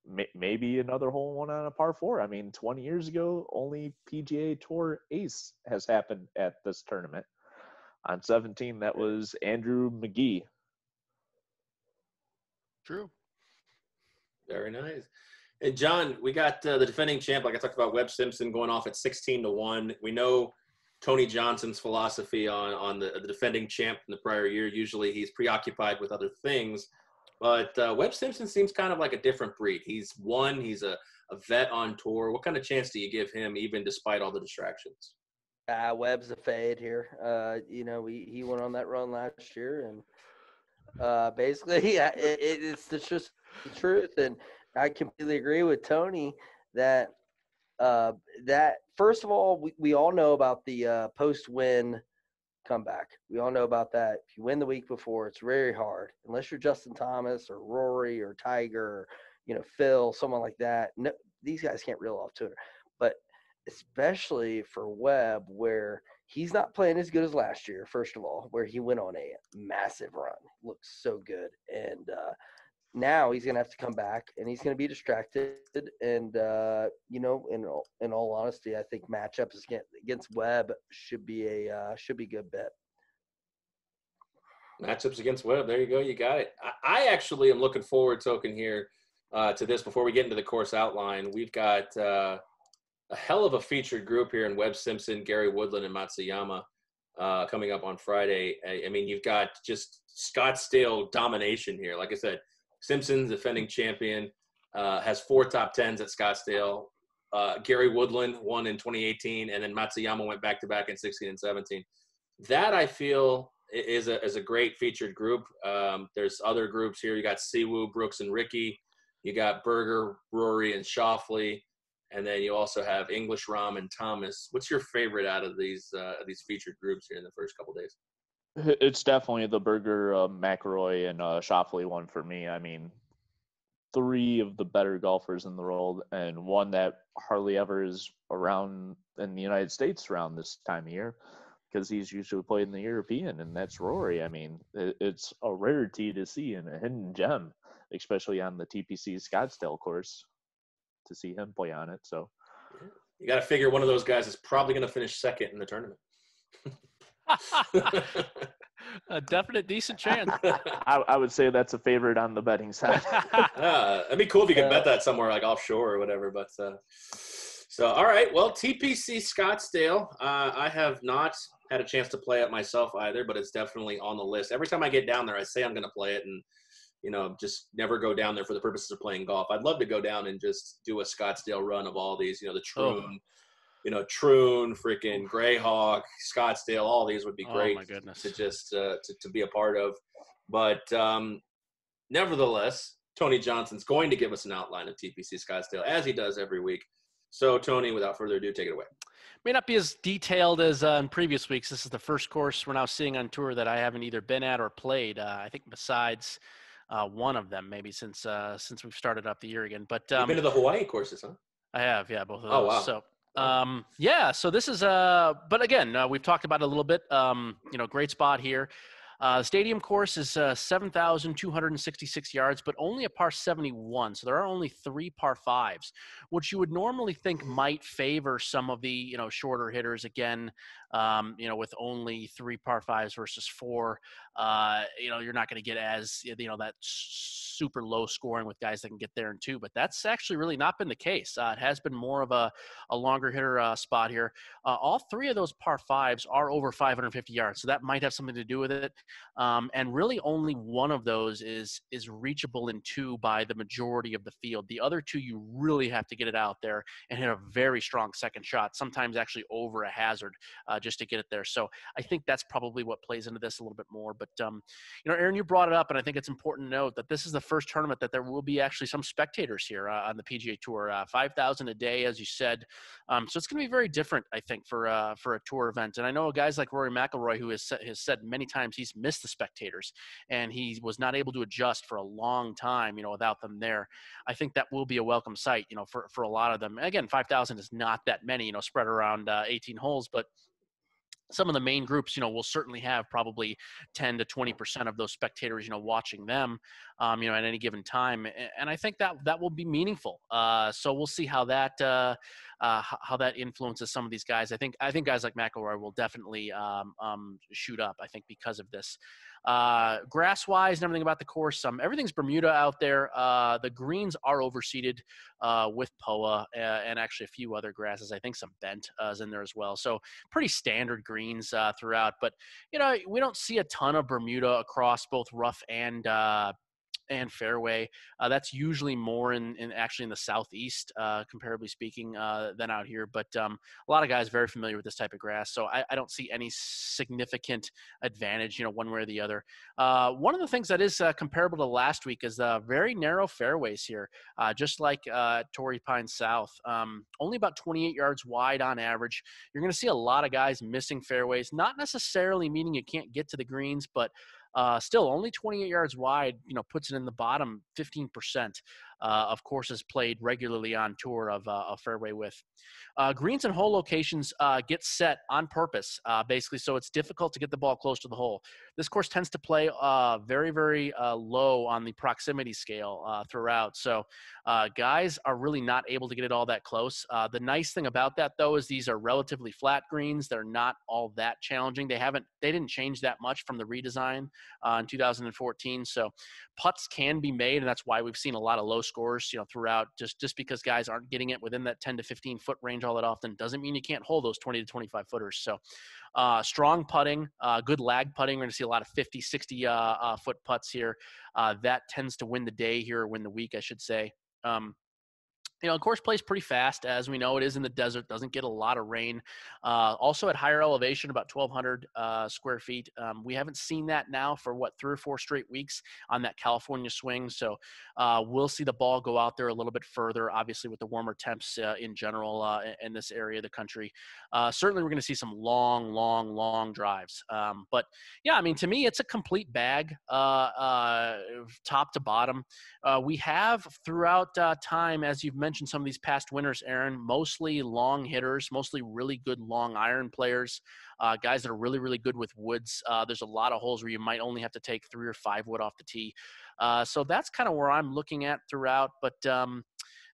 may- maybe another hole one on a par four. I mean, 20 years ago, only PGA Tour ace has happened at this tournament. On 17, that was Andrew Magee. True. Very nice. And John, we got uh, the defending champ, like I talked about, Webb Simpson going off at 16 to 1. We know Tony Johnson's philosophy on, on the, the defending champ in the prior year. Usually he's preoccupied with other things. But uh, Webb Simpson seems kind of like a different breed. He's one, he's a, a vet on tour. What kind of chance do you give him, even despite all the distractions? Uh, Webb's a fade here. Uh, you know, he, he went on that run last year, and uh, basically, yeah, it, it, it's the, just the truth. And I completely agree with Tony that uh, that first of all, we, we all know about the uh, post-win comeback. We all know about that. If you win the week before, it's very hard, unless you're Justin Thomas or Rory or Tiger, or, you know, Phil, someone like that. No, these guys can't reel off Twitter, but especially for Webb, where he's not playing as good as last year. First of all, where he went on a massive run, looks so good, and uh, now he's gonna have to come back, and he's gonna be distracted. And uh, you know, in all- in all honesty, I think matchups against against Webb should be a uh, should be good bet. Matchups against Webb. There you go. You got it. I, I actually am looking forward, token here, uh, to this. Before we get into the course outline, we've got uh, a hell of a featured group here in Webb Simpson, Gary Woodland, and Matsuyama uh, coming up on Friday. I, I mean, you've got just Scottsdale domination here. Like I said, Simpson's defending champion, uh, has four top tens at Scottsdale. Uh, Gary Woodland won in 2018, and then Matsuyama went back to back in 16 and 17. That I feel is a is a great featured group. Um, there's other groups here. You got Si Woo, Brooks, and Rickie. You got Berger, Rory, and Schauffele, and then you also have English, Rahm, and Thomas. What's your favorite out of these uh, these featured groups here in the first couple days? It's definitely the Berger, uh, McIlroy, and uh, Schauffele one for me. I mean, three of the better golfers in the world, and one that hardly ever is around in the United States around this time of year because he's usually played in the European, and that's Rory. I mean, it, it's a rarity to see and a hidden gem, especially on the TPC Scottsdale course, to see him play on it. So, You got to figure one of those guys is probably going to finish second in the tournament. A definite decent chance. I, I would say that's a favorite on the betting side. uh, it'd be cool if you could Uh, bet that somewhere like offshore or whatever. But uh, so, all right. Well, TPC Scottsdale. Uh, I have not had a chance to play it myself either, but it's definitely on the list. Every time I get down there, I say I'm going to play it, and you know, just never go down there for the purposes of playing golf. I'd love to go down and just do a Scottsdale run of all these. You know, the Oh. You know, Troon, freaking Grayhawk, Scottsdale, all these would be Oh, great my goodness. to just uh, to, to be a part of. But um, nevertheless, Tony Johnson's going to give us an outline of TPC Scottsdale as he does every week. So, Tony, without further ado, take it away. May not be as detailed as uh, in previous weeks. This is the first course we're now seeing on tour that I haven't either been at or played. Uh, I think besides uh, one of them, maybe since uh, since we've started up the year again. But You've um, been to the Hawaii courses, huh? I have, yeah, both of those. Oh, wow. So, um, yeah, so this is uh, but again, uh, we've talked about it a little bit. Um, you know, great spot here. Uh, the stadium course is uh, 7,266 yards, but only a par 71. So there are only three par fives, which you would normally think might favor some of the you know shorter hitters. Again, um, you know, with only three par fives versus four, uh, you know, you're not going to get as you know that super low scoring with guys that can get there in two. But that's actually really not been the case. Uh, it has been more of a, a longer hitter uh, spot here. Uh, all three of those par fives are over 550 yards, so that might have something to do with it. Um, and really, only one of those is is reachable in two by the majority of the field. The other two, you really have to get it out there and hit a very strong second shot. Sometimes actually over a hazard uh, just to get it there. So I think that's probably what plays into this a little bit more. But um, you know, Aaron, you brought it up, and I think it's important to note that this is the first tournament that there will be actually some spectators here uh, on the PGA Tour. Uh, Five thousand a day, as you said. Um, so it's going to be very different, I think, for uh, for a tour event. And I know guys like Rory McIlroy, who has said, has said many times he's missed the spectators, and he was not able to adjust for a long time, you know, without them there. I think that will be a welcome sight, you know, for for a lot of them. Again, five thousand is not that many, you know, spread around uh, eighteen holes, but some of the main groups, you know, will certainly have probably 10 to 20 percent of those spectators, you know, watching them, um, you know, at any given time, and I think that that will be meaningful. Uh, so we'll see how that uh, uh, how that influences some of these guys. I think I think guys like McIlroy will definitely um, um, shoot up. I think because of this. Uh, grass wise and everything about the course, um, everything's Bermuda out there. Uh, the greens are overseeded uh, with POA uh, and actually a few other grasses. I think some bent uh, is in there as well. So pretty standard greens uh, throughout. But you know, we don't see a ton of Bermuda across both rough and and fairway. Uh, that's usually more in, in actually in the southeast, uh, comparably speaking, uh, than out here. But um, a lot of guys very familiar with this type of grass, so I, I don't see any significant advantage, you know, one way or the other. Uh, one of the things that is uh, comparable to last week is uh, very narrow fairways here, uh, just like Torrey Pine South, um, only about 28 yards wide on average. You're going to see a lot of guys missing fairways, not necessarily meaning you can't get to the greens, but uh, still only 28 yards wide, you know, puts it in the bottom 15% uh, of is played regularly on tour of uh, a fairway with. Uh, greens and hole locations uh, get set on purpose, uh, basically, so it's difficult to get the ball close to the hole. This course tends to play very, very low on the proximity scale throughout, so guys are really not able to get it all that close. The nice thing about that, though, is these are relatively flat greens. They're not all that challenging. They haven't, they didn't change that much from the redesign in 2014. So putts can be made, and that's why we've seen a lot of low scores, you know, throughout. Just just because guys aren't getting it within that 10 to 15 foot range all that often doesn't mean you can't hold those 20 to 25 footers. So uh, strong putting, uh, good lag putting. We're going to see a lot of 50, 60 uh, uh, foot putts here. Uh, that tends to win the day here, or win the week, I should say. Um, you know, of course, plays pretty fast. As we know, it is in the desert, doesn't get a lot of rain. Uh, also at higher elevation, about 1,200 uh, square feet. Um, we haven't seen that now for what three or four straight weeks on that California swing. So uh, we'll see the ball go out there a little bit further. Obviously, with the warmer temps uh, in general uh, in- this area of the country, uh, certainly we're going to see some long, long, long drives. Um, but yeah, I mean, to me, it's a complete bag, top to bottom. We have throughout time, as you've mentioned, some of these past winners, Aaron, mostly long hitters, mostly really good long iron players, uh, guys that are really, really good with woods. Uh, there's a lot of holes where you might only have to take three or five wood off the tee. Uh, so that's kind of where I'm looking at throughout. But um,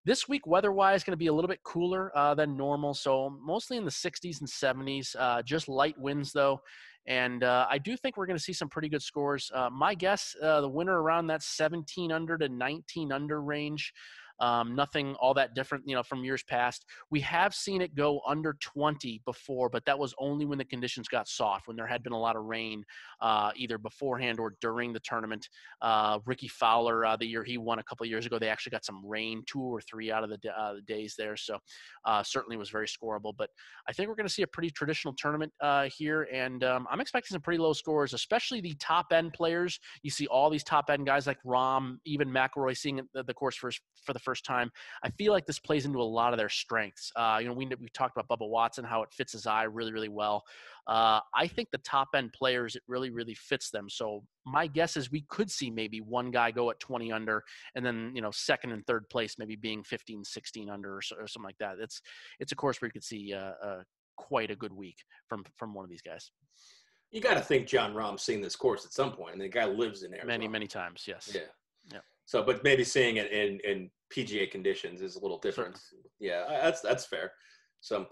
This week, weather-wise, going to be a little bit cooler uh, than normal, so mostly in the 60s and 70s. Uh, just light winds, though, and uh, I do think we're going to see some pretty good scores. Uh, my guess, uh, the winner around that 17 under to 19 under range. Um, nothing all that different, you know, from years past. We have seen it go under 20 before, but that was only when the conditions got soft, when there had been a lot of rain, uh, either beforehand or during the tournament. Uh, Rickie Fowler, uh, the year he won a couple years ago, they actually got some rain, two or three out of the, uh, the days there. So uh, certainly was very scoreable. But I think we're going to see a pretty traditional tournament uh, here, and um, I'm expecting some pretty low scores, especially the top end players. You see all these top end guys like Rahm, even McIlroy seeing the, the course first for the first time. I feel like this plays into a lot of their strengths. Uh, you know, we we talked about Bubba Watson, how it fits his eye really, really well. Uh, I think the top end players, it really, really fits them. So my guess is we could see maybe one guy go at 20 under, and then you know second and third place maybe being 15, 16 under, or, so, or something like that. It's it's a course where you could see uh, uh, quite a good week from from one of these guys. You got to think Jon Rahm's seen this course at some point, and the guy lives in there. Many, many times, yes. Yeah. So, but maybe seeing it in in PGA conditions is a little different. Yeah, that's that's fair. So,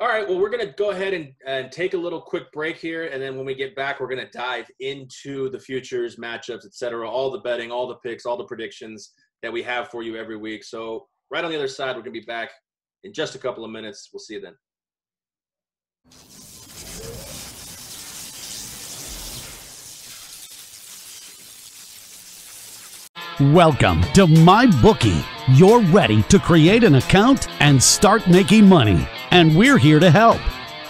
all right. Well, we're gonna go ahead and and take a little quick break here, and then when we get back, we're gonna dive into the futures, matchups, etc., all the betting, all the picks, all the predictions that we have for you every week. So, right on the other side, we're gonna be back in just a couple of minutes. We'll see you then. Welcome to MyBookie. You're ready to create an account and start making money, and we're here to help.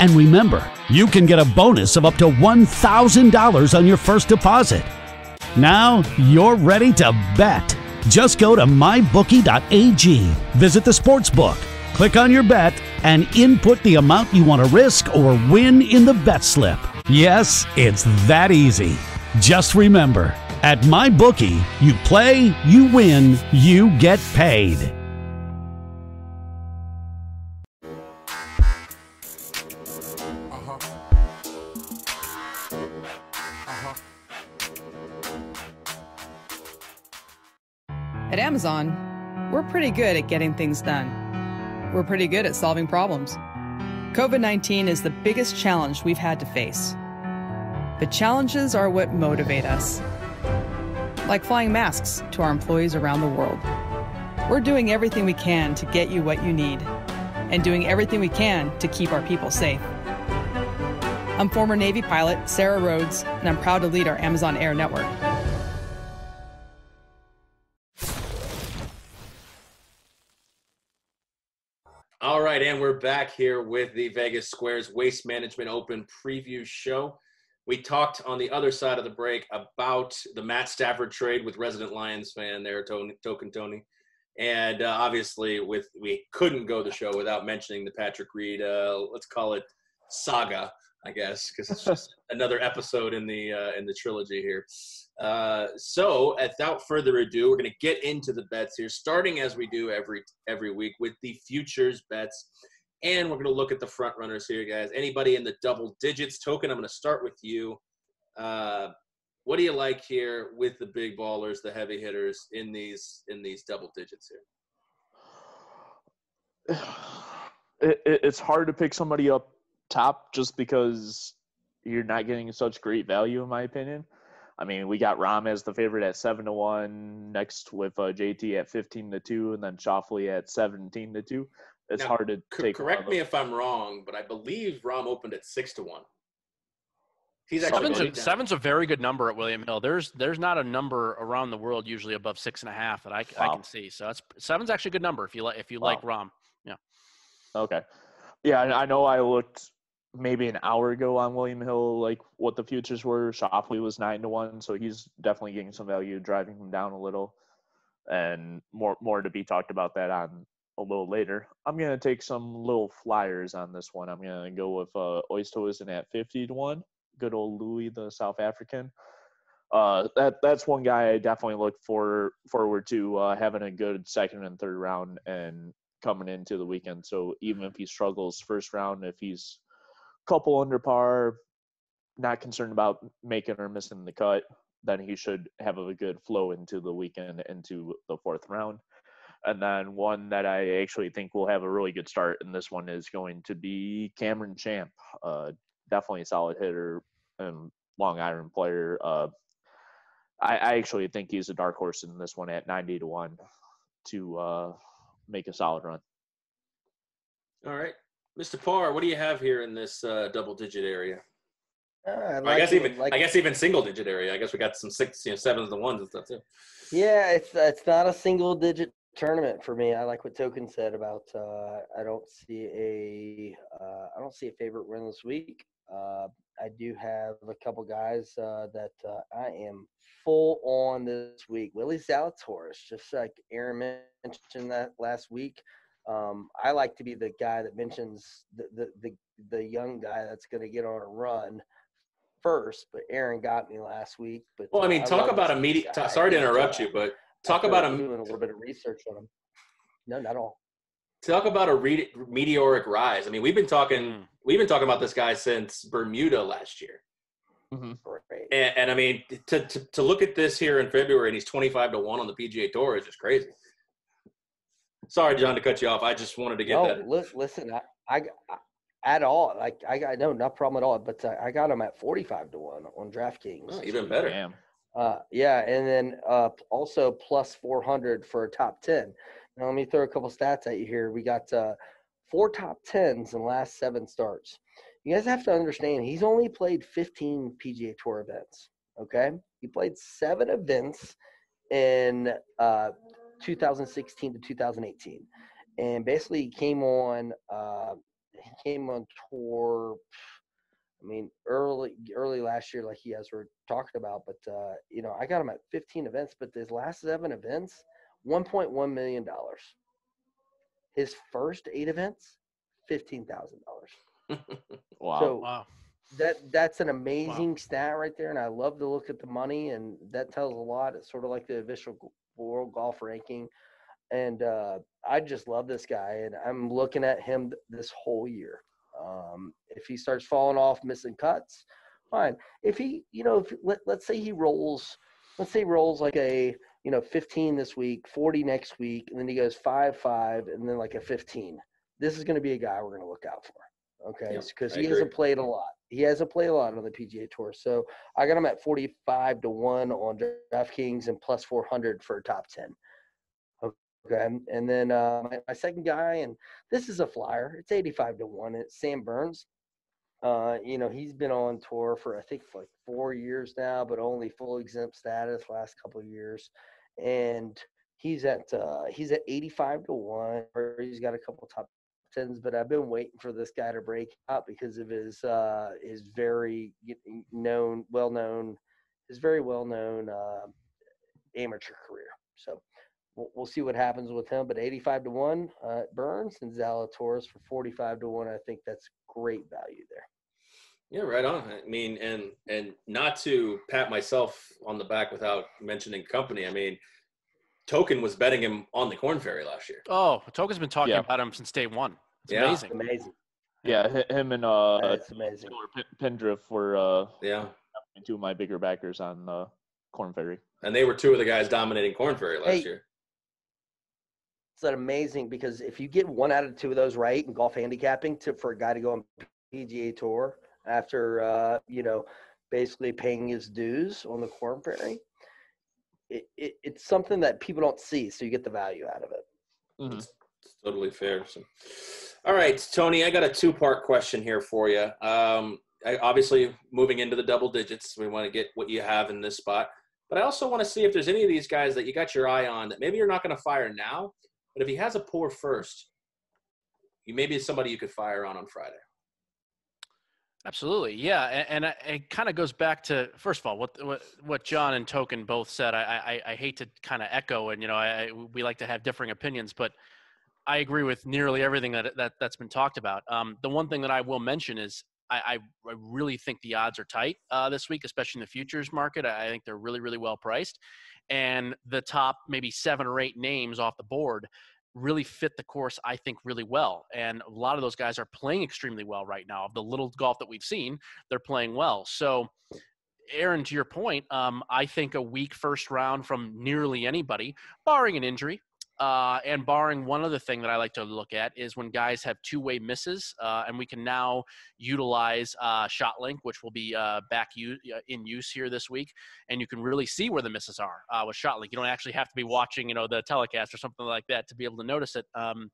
And remember, you can get a bonus of up to $1,000 on your first deposit. Now you're ready to bet. Just go to mybookie.ag, visit the sports book, click on your bet, and input the amount you want to risk or win in the bet slip. Yes, it's that easy. Just remember, at MyBookie, you play, you win, you get paid. At Amazon, we're pretty good at getting things done. We're pretty good at solving problems. COVID 19 is the biggest challenge we've had to face. But challenges are what motivate us. Like flying masks to our employees around the world. We're doing everything we can to get you what you need, and doing everything we can to keep our people safe. I'm former Navy pilot Sarah Rhodes, and I'm proud to lead our Amazon Air network. All right, and we're back here with the Vegas Squares Waste Management Open preview show. We talked on the other side of the break about the Matt Stafford trade with resident Lions fan there, Tony, Token Tony, and uh, obviously with we couldn't go the show without mentioning the Patrick Reed. Uh, let's call it saga, I guess, because it's just another episode in the uh, in the trilogy here. Uh, so, without further ado, we're going to get into the bets here, starting as we do every every week with the futures bets, and we're going to look at the front runners here, guys. Anybody in the double digits token? I'm going to start with you. Uh, what do you like here with the big ballers, the heavy hitters in these in these double digits here? it, it, it's hard to pick somebody up top just because you're not getting such great value, in my opinion. I mean, we got Rahm as the favorite at seven to one, next with uh, JT at fifteen to two, and then Schauffele at seventeen to two. It's Now, hard to Co- take. correct me if I'm wrong, but I believe Rahm opened at six to one. He's actually Seven's a, down. seven's a very good number at William Hill. There's there's not a number around the world usually above six and a half that I, Wow. can see. So that's seven's actually a good number if you like if you like Rahm. Yeah. Okay. Yeah, I I know I looked maybe an hour ago on William Hill, like what the futures were. Schauffele was nine to one, so he's definitely getting some value, driving him down a little, and more more to be talked about that on a little later. I'm gonna take some little flyers on this one. I'm gonna go with uh, Oosthuizen at fifty to one. Good old Louis, the South African. Uh, that that's one guy I definitely look for forward to uh, having a good second and third round and coming into the weekend. So even if he struggles first round, if he's a couple under par, not concerned about making or missing the cut, then he should have a good flow into the weekend into the fourth round. And then one that I actually think will have a really good start, and this one is going to be Cameron Champ. Uh, definitely a solid hitter and long iron player. Uh, I, I actually think he's a dark horse in this one at 90 to 1 to uh, make a solid run. All right, Mr. Parr, what do you have here in this uh, double-digit area? Uh, I, I guess it, even like, I guess even single-digit area. I guess we got some six, you know, sevens and ones and stuff too. Yeah, it's it's not a single digit tournament for me. I like what Token said about uh, I don't see a uh, I don't see a favorite win this week. Uh, I do have a couple guys uh, that uh, I am full on this week. Willie Zalatoris, just like Aaron mentioned that last week. Um, I like to be the guy that mentions the the the, the young guy that's going to get on a run first. But Aaron got me last week. But Well, I mean, talk about a media. guy. sorry to interrupt you, but talk about a doing a little bit of research on him. No, not all. talk about a re- meteoric rise. I mean, we've been talking Mm. we've been talking about this guy since Bermuda last year. Great. And, and I mean, to, to to look at this here in February and he's twenty five to one on the PGA Tour is just crazy. Sorry, John, to cut you off. I just wanted to get no, that. look, listen, I, I, I at all, like I got no, no problem at all. But uh, I got him at forty-five to one on DraftKings. Oh, even better. Damn. Uh, yeah, and then uh, also plus four hundred for a top ten. Now let me throw a couple stats at you here. We got uh, four top tens in the last seven starts. You guys have to understand he's only played fifteen PGA Tour events. Okay, he played seven events in uh, 2016 to 2018, and basically he came on. Uh, he came on tour. I mean, early early last year, like you guys were talking about, but uh, you know, I got him at 15 events, but his last seven events, 1.1 million dollars. His first eight events, fifteen thousand dollars. Wow. So Wow. that that's an amazing stat right there, and I love to look at the money, and that tells a lot. It's sort of like the official world golf ranking, and uh, I just love this guy, and I'm looking at him th- this whole year. Um, if he starts falling off, missing cuts, fine. If he, you know, if let, let's say he rolls, let's say he rolls like a you know 15 this week, 40 next week, and then he goes five five, and then like a 15. This is going to be a guy we're going to look out for. Okay, because I he agree. hasn't played a lot. He hasn't played a lot on the PGA Tour. So I got him at 45 to 1 on DraftKings and plus 400 for a top 10. Okay. And then uh, my, my second guy, and this is a flyer, it's 85 to 1. It's Sam Burns. Uh, you know, he's been on tour for I think like four years now, but only full exempt status last couple of years. And he's at uh, he's at 85 to 1, or he's got a couple top tens, but I've been waiting for this guy to break out because of his uh, his very known, well known, his very well known uh, amateur career. So we'll, we'll see what happens with him. But 85 to one, uh, Burns and Zalatoris for 45 to one. I think that's great value there. Yeah, right on. I mean, and and not to pat myself on the back without mentioning company. I mean, Token was betting him on the Corn Ferry last year. Oh, Token's been talking Yeah. about him since day one. It's Yeah. amazing. Amazing. Yeah, him and uh, That's amazing. Taylor Pin- Pendrith were uh, Yeah, two of my bigger backers on uh, Corn Ferry. and they were two of the guys dominating Corn Ferry last Hey, year. It's that amazing because if you get one out of two of those right in golf handicapping to for a guy to go on PGA Tour after uh, you know basically paying his dues on the Corn Ferry, it, it, it's something that people don't see, so you get the value out of it. It's totally fair. So. All right, Tony, I got a two-part question here for you. Um, I, obviously, moving into the double digits, we want to get what you have in this spot. But I also want to see if there's any of these guys that you got your eye on that maybe you're not going to fire now, but if he has a poor first, you maybe it's somebody you could fire on on Friday. Absolutely, yeah, and, and it kind of goes back to first of all what what what John and Token both said. I I, I hate to kind of echo, and you know, I, I we like to have differing opinions, but I agree with nearly everything that that that's been talked about. Um, the one thing that I will mention is I, I, really think the odds are tight uh, this week, especially in the futures market. I, I think they're really really well priced, and the top maybe seven or eight names off the board really fit the course, I think, really well. And a lot of those guys are playing extremely well right now. Of the little golf that we've seen, they're playing well. So, Aaron, to your point, um, I think a weak first round from nearly anybody, barring an injury, Uh, and barring one other thing that I like to look at is when guys have two-way misses, uh, and we can now utilize uh, ShotLink, which will be uh, back u- uh, in use here this week, and you can really see where the misses are uh, with ShotLink. You don't actually have to be watching, you know, the telecast or something like that to be able to notice it. Um,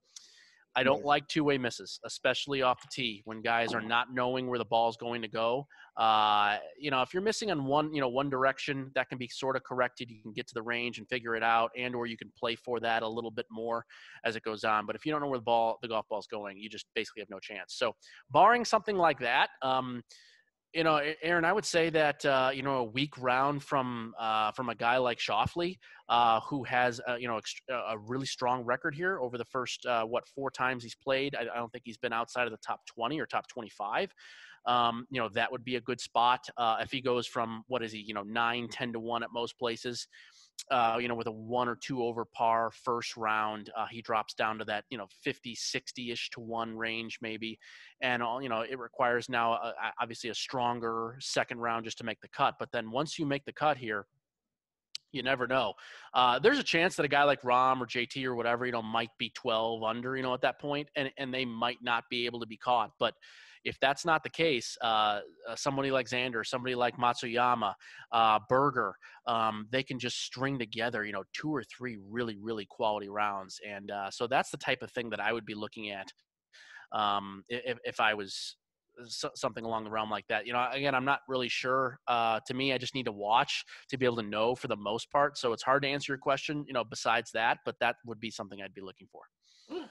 I don't like two-way misses, especially off the tee when guys are not knowing where the ball's going to go. Uh, you know, if you're missing on one, you know, one direction, that can be sort of corrected. You can get to the range and figure it out, and or you can play for that a little bit more as it goes on. But if you don't know where the ball, the golf ball's going, you just basically have no chance. So, barring something like that, um, you know, Aaron, I would say that uh, you know a weak round from uh, from a guy like Schauffele, uh, who has uh, you know a really strong record here over the first uh, what four times he's played. I, I, don't think he's been outside of the top twenty or top twenty five. Um, you know that would be a good spot uh, if he goes from what is he you know nine ten to one at most places uh, you know, with a one or two over par first round, uh, he drops down to that, you know, 50, 60 ish to one range maybe. And, all, you know, it requires now a, obviously a stronger second round just to make the cut. But then once you make the cut here, you never know. Uh, there's a chance that a guy like Rahm or JT or whatever, you know, might be 12 under, you know, at that point, and, and they might not be able to be caught. But if that's not the case, uh, uh, somebody like Xander, somebody like Matsuyama, uh, Berger, um, they can just string together, you know, two or three really, really quality rounds. And uh, so that's the type of thing that I would be looking at um, if, if I was something along the realm like that. You know, again, I'm not really sure. Uh, to me, I just need to watch to be able to know for the most part. So it's hard to answer your question. You know, besides that, but that would be something I'd be looking for.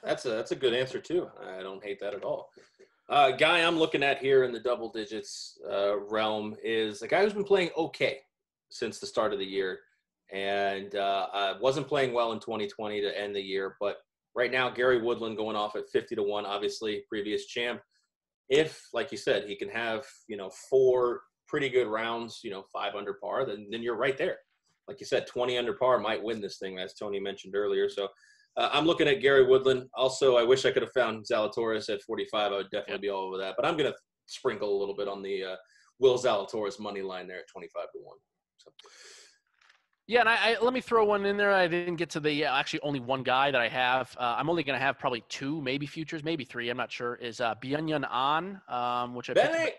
That's a that's a good answer too. I don't hate that at all. Uh, guy I'm looking at here in the double digits uh, realm is a guy who's been playing okay since the start of the year, and uh, uh wasn't playing well in 2020 to end the year. But right now, Gary Woodland going off at 50 to one, obviously previous champ. If, like you said, he can have you know four pretty good rounds, you know five under par, then then you're right there. Like you said, 20 under par might win this thing, as Tony mentioned earlier. So uh, I'm looking at Gary Woodland. Also, I wish I could have found Zalatoris at 45. I would definitely be all over that. But I'm going to sprinkle a little bit on the uh, Will Zalatoris money line there at 25 to one. So. Yeah, and I, I, let me throw one in there. I didn't get to the actually only one guy that I have. Uh, I'm only going to have probably two, maybe futures, maybe three. I'm not sure. Is uh, Byeong Hun An, um, which I Benny.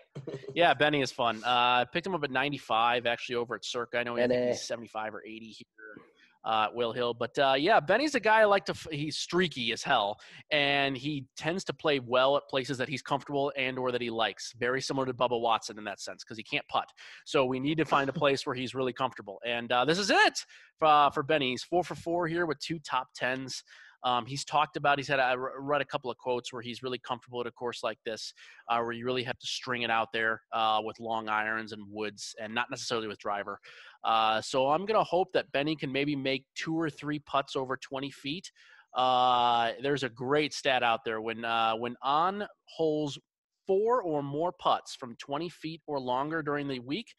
yeah, Benny is fun. Uh, I picked him up at 95 actually over at Circa. I know he's 75 or 80 here uh, Will Hill. But uh, yeah, Benny's a guy I like to. He's streaky as hell, and he tends to play well at places that he's comfortable and or that he likes. Very similar to Bubba Watson in that sense because he can't putt. So we need to find a place where he's really comfortable, and uh, this is it uh, for Benny. He's four for four here with two top tens. Um, he's talked about, he's had, I read a couple of quotes where he's really comfortable at a course like this, uh, where you really have to string it out there uh, with long irons and woods and not necessarily with driver. Uh, so I'm going to hope that Benny can maybe make two or three putts over 20 feet. Uh, there's a great stat out there when uh, when on holes four or more putts from 20 feet or longer during the week,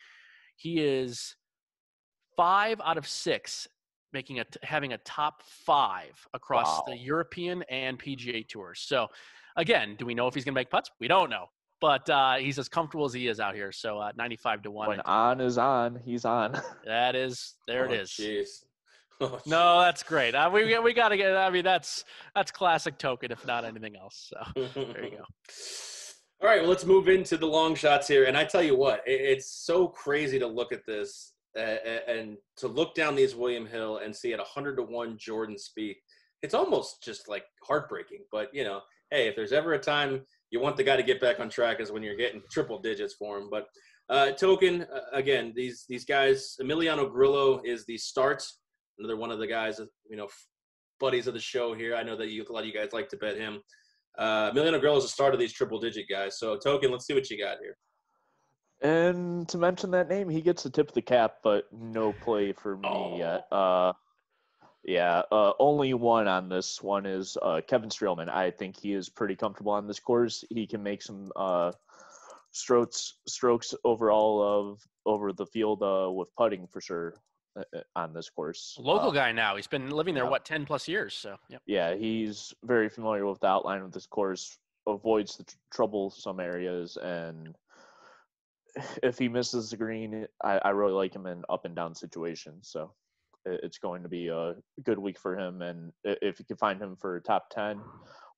he is five out of six making a having a top five across wow. the European and PGA tours. So, again, do we know if he's going to make putts? We don't know, but uh, he's as comfortable as he is out here. So, uh, ninety-five to one. When on is on, he's on. That is there. Oh, it is. Jeez. Oh, no, that's great. Uh, we we got to get. I mean, that's that's classic token, if not anything else. So there you go. All right, well, let's move into the long shots here. And I tell you what, it's so crazy to look at this and to look down these William Hill and see at 100 to 1 Jordan Spieth, it's almost just like heartbreaking. But, you know, hey, if there's ever a time you want the guy to get back on track is when you're getting triple digits for him. But uh, token, uh, again, these these guys, Emiliano Grillo is the start. Another one of the guys, you know, buddies of the show here. I know that you, a lot of you guys like to bet him. Uh, Emiliano Grillo is the start of these triple digit guys. So, token, let's see what you got here. And to mention that name, he gets the tip of the cap, but no play for me oh. yet. Uh, yeah, uh, only one on this one is uh, Kevin Streelman. I think he is pretty comfortable on this course. He can make some uh, strokes strokes overall of over the field uh, with putting for sure uh, uh, on this course. Local guy now. He's been living there yeah. what ten plus years. So yep. yeah, he's very familiar with the outline of this course. Avoids the tr- troublesome areas and if he misses the green, I, I really like him in up and down situations. So it's going to be a good week for him. And if you can find him for top ten,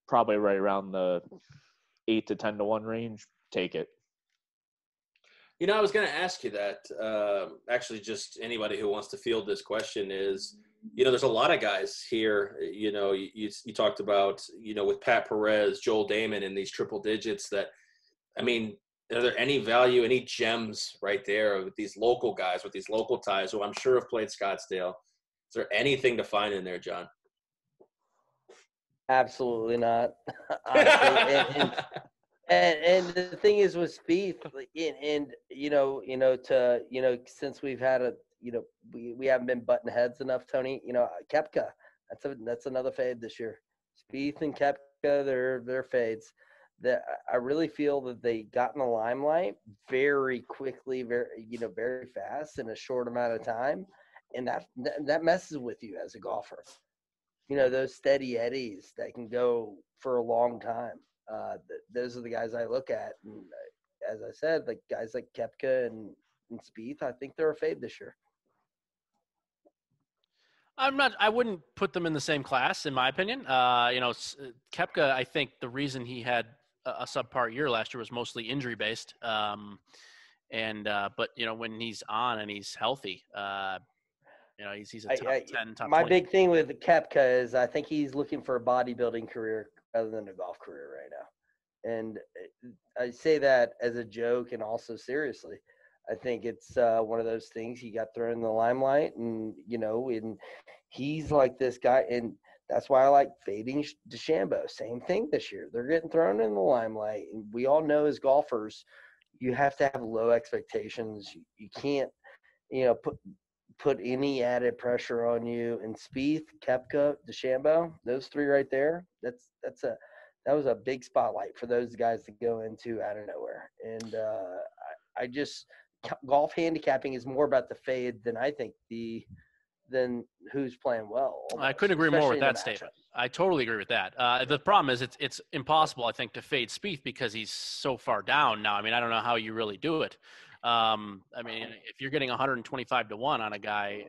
probably right around the eight to ten to one range, take it. You know, I was going to ask you that. Um actually, just anybody who wants to field this question is, you know, there's a lot of guys here. You know, you, you, you talked about, you know, with Pat Perez, Joel Dahmen in these triple digits that, I mean, are there any value, any gems right there with these local guys, with these local ties who I'm sure have played Scottsdale? Is there anything to find in there, John? Absolutely not. And, and, and the thing is with Spieth, and, and you know, you know, to you know, since we've had a, you know, we, we haven't been button heads enough, Tony. You know, Koepka, that's a that's another fade this year. Spieth and Koepka, they're they're fades. That I really feel that they got in the limelight very quickly, very you know, very fast in a short amount of time, and that that, messes with you as a golfer you know those steady eddies that can go for a long time. Uh, th- those are the guys I look at, and uh, as I said, like guys like Koepka and, and Spieth, I think they're a fade this year. I'm not. I wouldn't put them in the same class, in my opinion. Uh, you know, Koepka. I think the reason he had a, subpar year last year was mostly injury based. Um, and uh, but you know, when he's on and he's healthy, uh, you know, he's he's a I- top I- ten, top My 20. big thing with Koepka is I think he's looking for a bodybuilding career rather than a golf career right now, and uh, I say that as a joke and also seriously. I think it's uh, one of those things he got thrown in the limelight, and you know, and he's like this guy, and that's why I like fading DeChambeau. Same thing this year; they're getting thrown in the limelight, and we all know as golfers, you have to have low expectations. You, you can't, you know, put put any added pressure on you. And Spieth, Koepka, DeChambeau, those three right there, that's that's a that was a big spotlight for those guys to go into out of nowhere. And uh, I, I just golf handicapping is more about the fade than I think the than who's playing well. I couldn't agree more with that statement. I totally agree with that. Uh, the problem is it's it's impossible, I think, to fade Spieth because he's so far down now. I mean, I don't know how you really do it. Um, I mean, if you're getting 125 to one on a guy,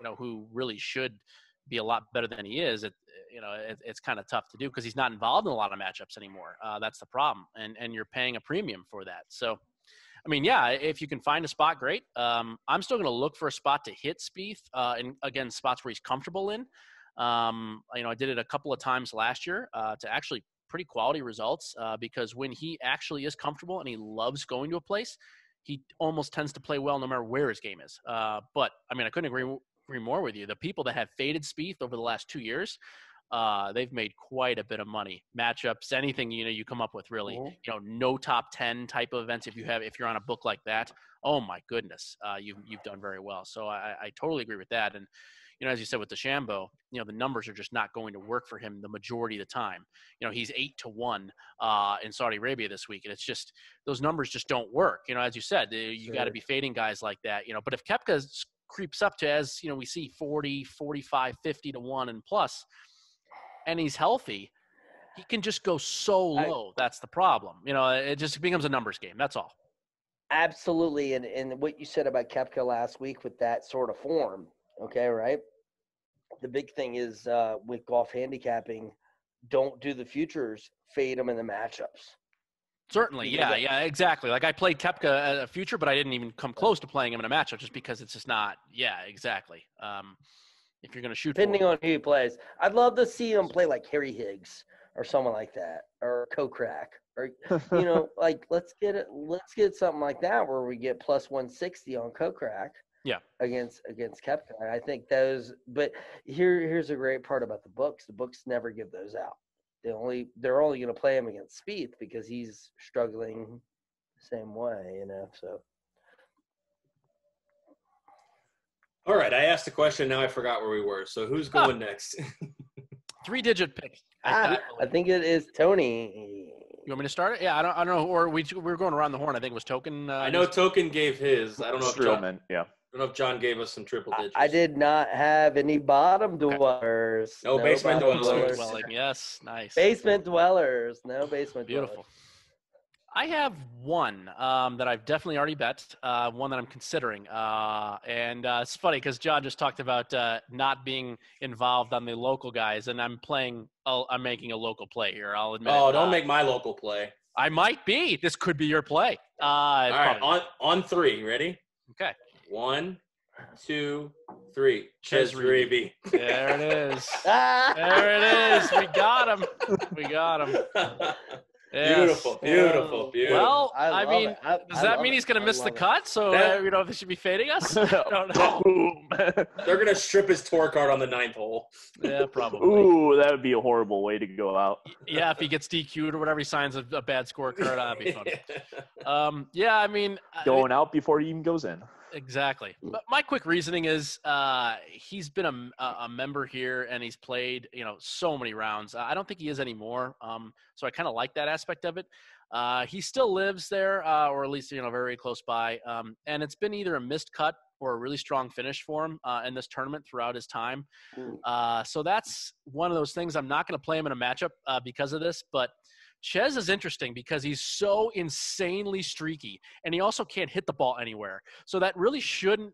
you know, who really should be a lot better than he is, it you know, it, it's kind of tough to do because he's not involved in a lot of matchups anymore. Uh, that's the problem, and and you're paying a premium for that. So. I mean, yeah, if you can find a spot, great. Um, I'm still going to look for a spot to hit Spieth, uh, and again, spots where he's comfortable in. Um, you know, I did it a couple of times last year uh, to actually pretty quality results uh, because when he actually is comfortable and he loves going to a place, he almost tends to play well no matter where his game is. Uh, but I mean, I couldn't agree, agree more with you. The people that have faded Spieth over the last two years, uh, they've made quite a bit of money. Matchups, anything you know you come up with, really. Mhm. You know, no top ten type of events. If you have, if you're on a book like that, oh my goodness, uh, you've you've done very well. So I, I totally agree with that. And you know, as you said with DeChambeau, you know, the numbers are just not going to work for him the majority of the time. You know, he's eight to one uh, in Saudi Arabia this week, and it's just those numbers just don't work. You know, as you said, you got to be fading guys like that. You know, but if Koepka creeps up to as you know we see 40 45 50 to 1 and plus and he's healthy he can just go so I- low that's the problem you know it just becomes a numbers game that's all Absolutely, and and what you said about Koepka last week with that sort of form, okay, right? The big thing is uh, with golf handicapping, don't do the futures, fade them in the matchups. certainly Because yeah I- yeah exactly like i played koepka at a future but i didn't even come close to playing him in a matchup just because it's just not yeah exactly um if you're going to shoot. Depending on who he plays, I'd love to see him play like Harry Higgs or someone like that, or Kokrak, or you know, like let's get it, let's get something like that where we get plus one sixty on Kokrak. Yeah. Against against Koepka, I think those. But here here's a great part about the books: the books never give those out. They only they're only going to play him against Spieth because he's struggling the same way, you know. So All right, I asked a question. Now I forgot where we were. So who's going next? three digit pick I, I, I I think it is Tony. you want me to start it yeah i don't i don't know or we, we were going around the horn i think it was token uh, I know Token gave his. I don't know if John, yeah. I don't know if John gave us some triple I- digits. I did not have any bottom dwellers. No basement bottom dwellers. Yes nice Basement dwellers. No basement beautiful dwellers. I have one um, that I've definitely already bet, uh, one that I'm considering. Uh, and uh, it's funny because John just talked about uh, not being involved on the local guys, and I'm playing, i I'm making a local play here. I'll admit. Oh, don't Uh, make my local play. I might be. This could be your play. Uh, All right, on on three. Ready? okay. One, two, three. Chez Reavie. There it is. There it is. We got him. We got him. Yes. Beautiful, beautiful, beautiful. Well, I, love mean, it. I- does I that mean it. he's going to miss the it. cut? So That- uh, you know they should be fading us. I don't know. Boom. They're gonna strip his tour card on the ninth hole. Yeah, probably. Ooh, that would be a horrible way to go out. Yeah, if he gets DQ'd or whatever, he signs a, a bad scorecard. That'd be fun. Um, yeah, I mean, I- Going out before he even goes in. Exactly. But my quick reasoning is uh, he's been a, a- member here and he's played, you know, so many rounds. I don't think he is anymore. Um, so I kind of like that aspect of it. Uh, he still lives there, uh, or at least you know very close by. Um, and it's been either a missed cut or a really strong finish for him uh, in this tournament throughout his time. Uh, so that's one of those things. I'm not going to play him in a matchup uh, because of this, but. Chez is interesting because he's so insanely streaky, and he also can't hit the ball anywhere. So that really shouldn't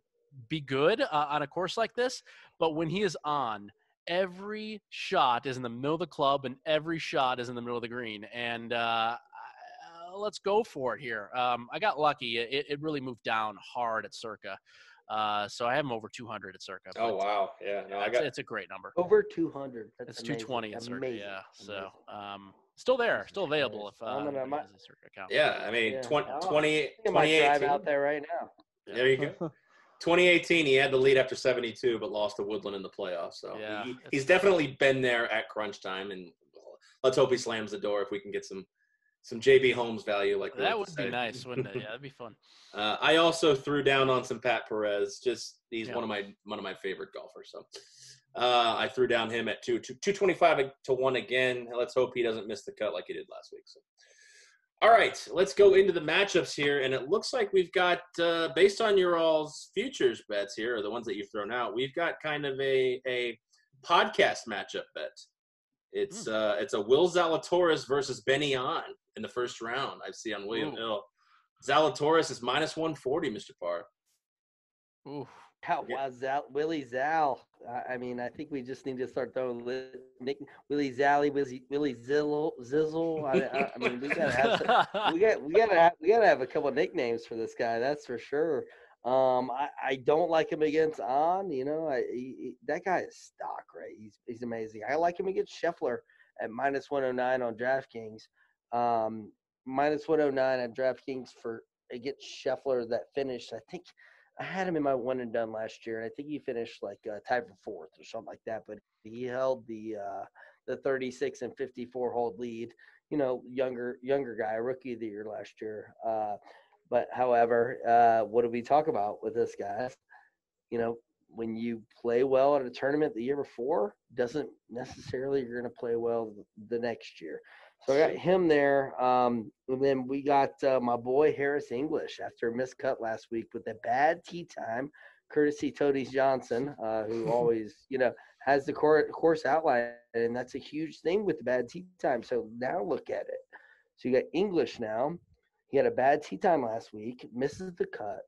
be good uh, on a course like this. But when he is on, every shot is in the middle of the club, and every shot is in the middle of the green. And uh, uh, let's go for it here. Um, I got lucky; it, it really moved down hard at Circa. Uh, so I have him over 200 at Circa. oh wow, yeah. No, I it's, got. it's a great number. Over 200. That's It's amazing. 220 at Circa. Amazing. Yeah. So um, still there, still available if uh, I'm gonna- anybody my- has a Circa account. Yeah, I mean, Yeah. 20, Oh, 20, I think I might drive 2018. out there right now. There you go. 2018, he had the lead after 72, but lost to Woodland in the playoffs. So Yeah, he, he's definitely been there at crunch time, and let's hope he slams the door if we can get some some JB Holmes value. Like we That like would be nice, wouldn't it? Yeah, that'd be fun. Uh, I also threw down on some Pat Perez. Just he's Yeah. one of my one of my favorite golfers. So uh, I threw down him at two, two, 225 to one again. Let's hope he doesn't miss the cut like he did last week. So. All right, let's go into the matchups here, and it looks like we've got, uh, based on your all's futures bets here, or the ones that you've thrown out, we've got kind of a a podcast matchup bet. It's uh, it's a Will Zalatoris versus Benny On in the first round. I see on William Ooh. Hill. Zalatoris is minus 140, Mr. Parr. Ooh. How Yeah. wow, Zal, Willie Zal. I, mean, I think we just need to start throwing Nick, Willie Zally, Willie, Willie Zizzle, Zizzle. I, I, I mean, we gotta have some, we got we gotta have, we gotta have a couple nicknames for this guy. That's for sure. Um, I, I don't like him against An. You know, I he, he- that guy is stock, right? He's he's amazing. I like him against Scheffler at minus one hundred nine on DraftKings. Um, minus one hundred nine on DraftKings for against Scheffler that finished. I think I had him in my one and done last year, and I think he finished like uh, tied for fourth or something like that. But he held the uh, the 36 and 54 hold lead. You know, younger younger guy, rookie of the year last year. Uh, but however, uh, what do we talk about with this guy? You know, when you play well at a tournament the year before, doesn't necessarily you're going to play well the next year. So I got him there. Um, and then we got uh, my boy Harris English after a missed cut last week with a bad tee time, courtesy Tony's Johnson, uh, who always, you know, has the cour- course outline, and that's a huge thing with the bad tee time. So now look at it. So you got English now. He had a bad tee time last week, misses the cut.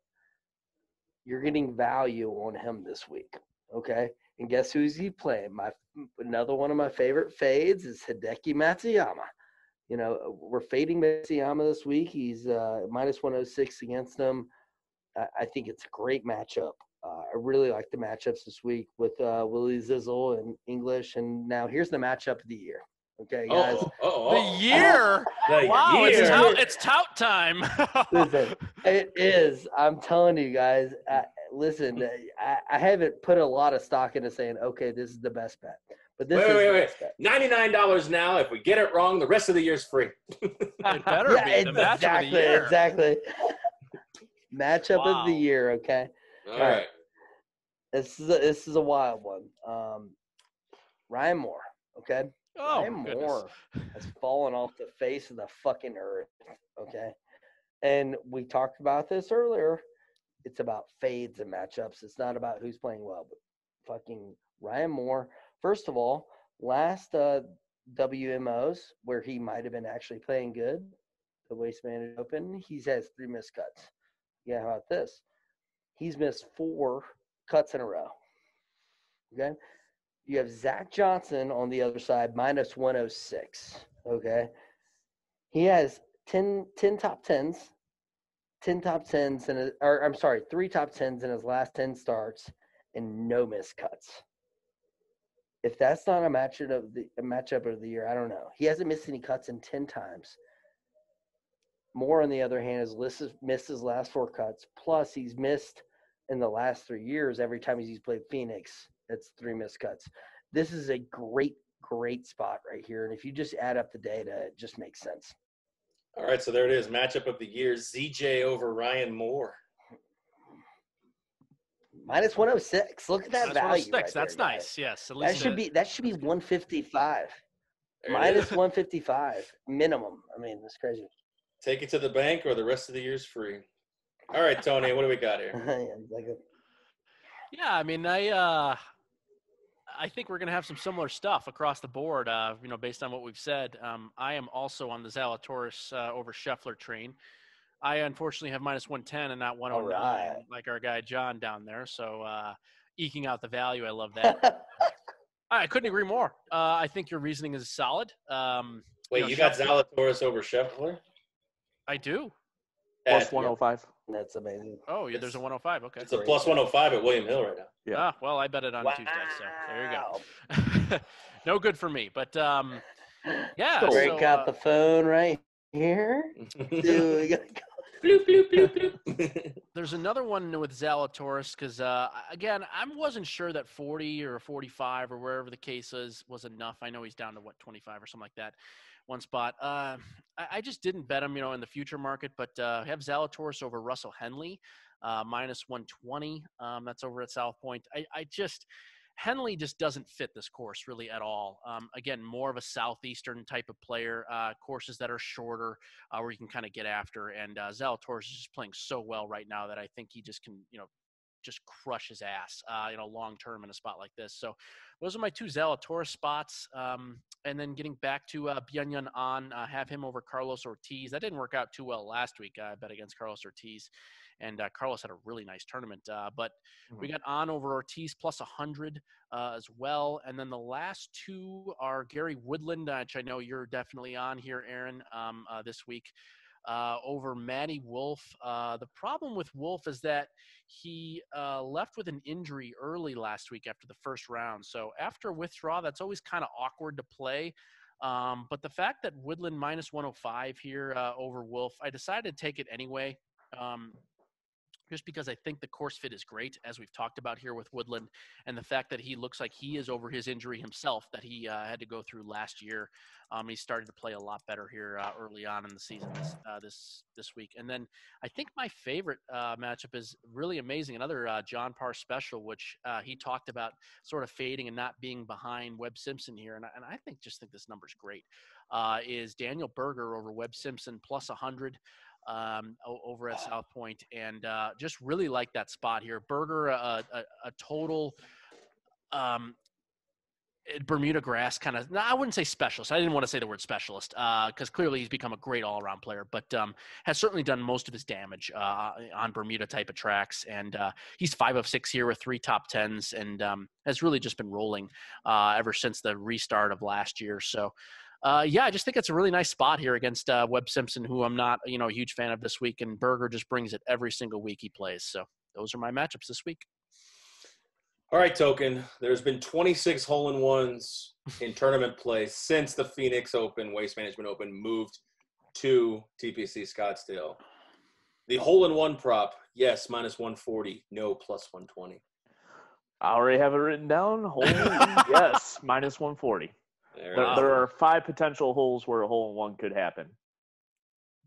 You're getting value on him this week. Okay. And guess who's he playing? My another one of my favorite fades is Hideki Matsuyama. You know, we're fading Matsuyama this week. He's uh, minus 106 against him. I, I think it's a great matchup. Uh, I really like the matchups this week with uh, Willie Zizzle and English. And now here's the matchup of the year. Okay, guys. Oh, oh, oh, The year. The wow, year. it's tout, it's tout time. Listen, it is. I'm telling you guys. Uh, listen, I, I haven't put a lot of stock into saying, okay, this is the best bet, but this Wait, is wait, the wait. Ninety-nine dollars now. If we get it wrong, the rest of the year's free. it better Yeah, be the matchup exactly, of the year. exactly. Matchup of the year. Okay, All right. right. this is a, this is a wild one. Um, Ryan Moore. Okay, Oh, Ryan goodness. Moore has fallen off the face of the fucking earth. Okay. And we talked about this earlier. It's about fades and matchups. It's not about who's playing well, but fucking Ryan Moore. First of all, last uh, WMOs where he might have been actually playing good, the Waste Management Open. He has three missed cuts. Yeah, how about this? He's missed four cuts in a row. Okay. You have Zach Johnson on the other side, minus 106. Okay. He has 10, 10 top 10s, 10 top 10s, and or I'm sorry, three top 10s in his last 10 starts and no missed cuts. If that's not a matchup of the matchup of the year, I don't know. He hasn't missed any cuts in 10 times. Moore, on the other hand, has missed his last four cuts. Plus, he's missed in the last three years every time he's played Phoenix. That's three missed cuts. This is a great, great spot right here. And if you just add up the data, it just makes sense. All right, so there it is. Matchup of the year: ZJ over Ryan Moore. Minus 106. Look at that That's value. 106. right That's there, guys. nice. Yes, at That should be that should be 155. There it Minus is. 155 minimum. I mean, that's crazy. Take it to the bank, or the rest of the year's free. All right, Tony, what do we got here? Yeah, like a- Yeah, I mean, I uh, I think we're gonna have some similar stuff across the board. Uh, you know, based on what we've said. Um, I am also on the Zalatoris uh, over Scheffler train. I unfortunately have minus one ten and not one hundred nine, right. like our guy John down there. So uh, eking out the value, I love that. I couldn't agree more. Uh, I think your reasoning is solid. Um, Wait, know, you got Scheffler- Zalatoris over Scheffler? I do. Plus At- 105. that's amazing. Oh, yeah, there's a 105. Okay. It's a plus 105 at William Hill right now. Yeah. Ah, well, I bet it on Tuesday, so there you go. no good for me, but um, yeah. Break so, out uh, the phone right here. Dude, we gotta go. Bloop, bloop, bloop, bloop. there's another one with Zalatoris because uh, again, I wasn't sure that 40 or 45 or wherever the case is was enough. I know he's down to what 25 or something like that, one spot. Uh, I, I just didn't bet him, you know, in the future market, but uh, I have Zalatoris over Russell Henley, uh, minus 120. Um, that's over at South Point. I, I just Henley just doesn't fit this course really at all. Um, again, more of a southeastern type of player. Uh, courses that are shorter, uh, where you can kind of get after. And uh, Zalatoris is just playing so well right now that I think he just can, you know, just crush his ass, uh, you know, long term in a spot like this. So those are my two Zalatoris spots. Um, and then getting back to uh, Byeong An, uh, have him over Carlos Ortiz. That didn't work out too well last week. I bet against Carlos Ortiz, and uh, Carlos had a really nice tournament. Uh, but we got An over Ortiz plus 100 uh, as well. And then the last two are Gary Woodland, uh, which I know you're definitely on here, Aaron, um, uh, this week. Uh, over Matty Wolff. Uh, the problem with Wolff is that he uh, left with an injury early last week after the first round. So after withdraw, that's always kind of awkward to play. Um, but the fact that Woodland minus 105 here uh, over Wolff, I decided to take it anyway. Um, just because I think the course fit is great, as we've talked about here with Woodland, and the fact that he looks like he is over his injury himself that he uh, had to go through last year. Um, he started to play a lot better here uh, early on in the season this uh, this this week. And then I think my favorite uh, matchup is really amazing. Another uh, John Parr special, which uh, he talked about sort of fading and not being behind Webb Simpson here, and I, and I think just think this number's great. Is Daniel Berger over Webb Simpson plus 100 um, over at South Point, and uh, just really like that spot here. Berger, a, a, a total um, eh, Bermuda grass kind of. I wouldn't say specialist. I didn't want to say the word specialist because clearly he's become a great all-around player, but um, has certainly done most of his damage uh, on Bermuda type of tracks. And uh, he's five of six here with three top tens, and um, has really just been rolling uh, ever since the restart of last year. So. Uh, yeah, I just think it's a really nice spot here against uh, Webb Simpson, who I'm not, you know, a huge fan of this week, and Berger just brings it every single week he plays. So those are my matchups this week. All right, Token. There's been 26 hole in ones in tournament play since the Phoenix Open, Waste Management Open, moved to TPC Scottsdale. The hole in one prop, yes, minus 140, no, plus 120. I already have it written down. Hole in one, yes, minus 140. There, There, there are five potential holes where a hole in one could happen.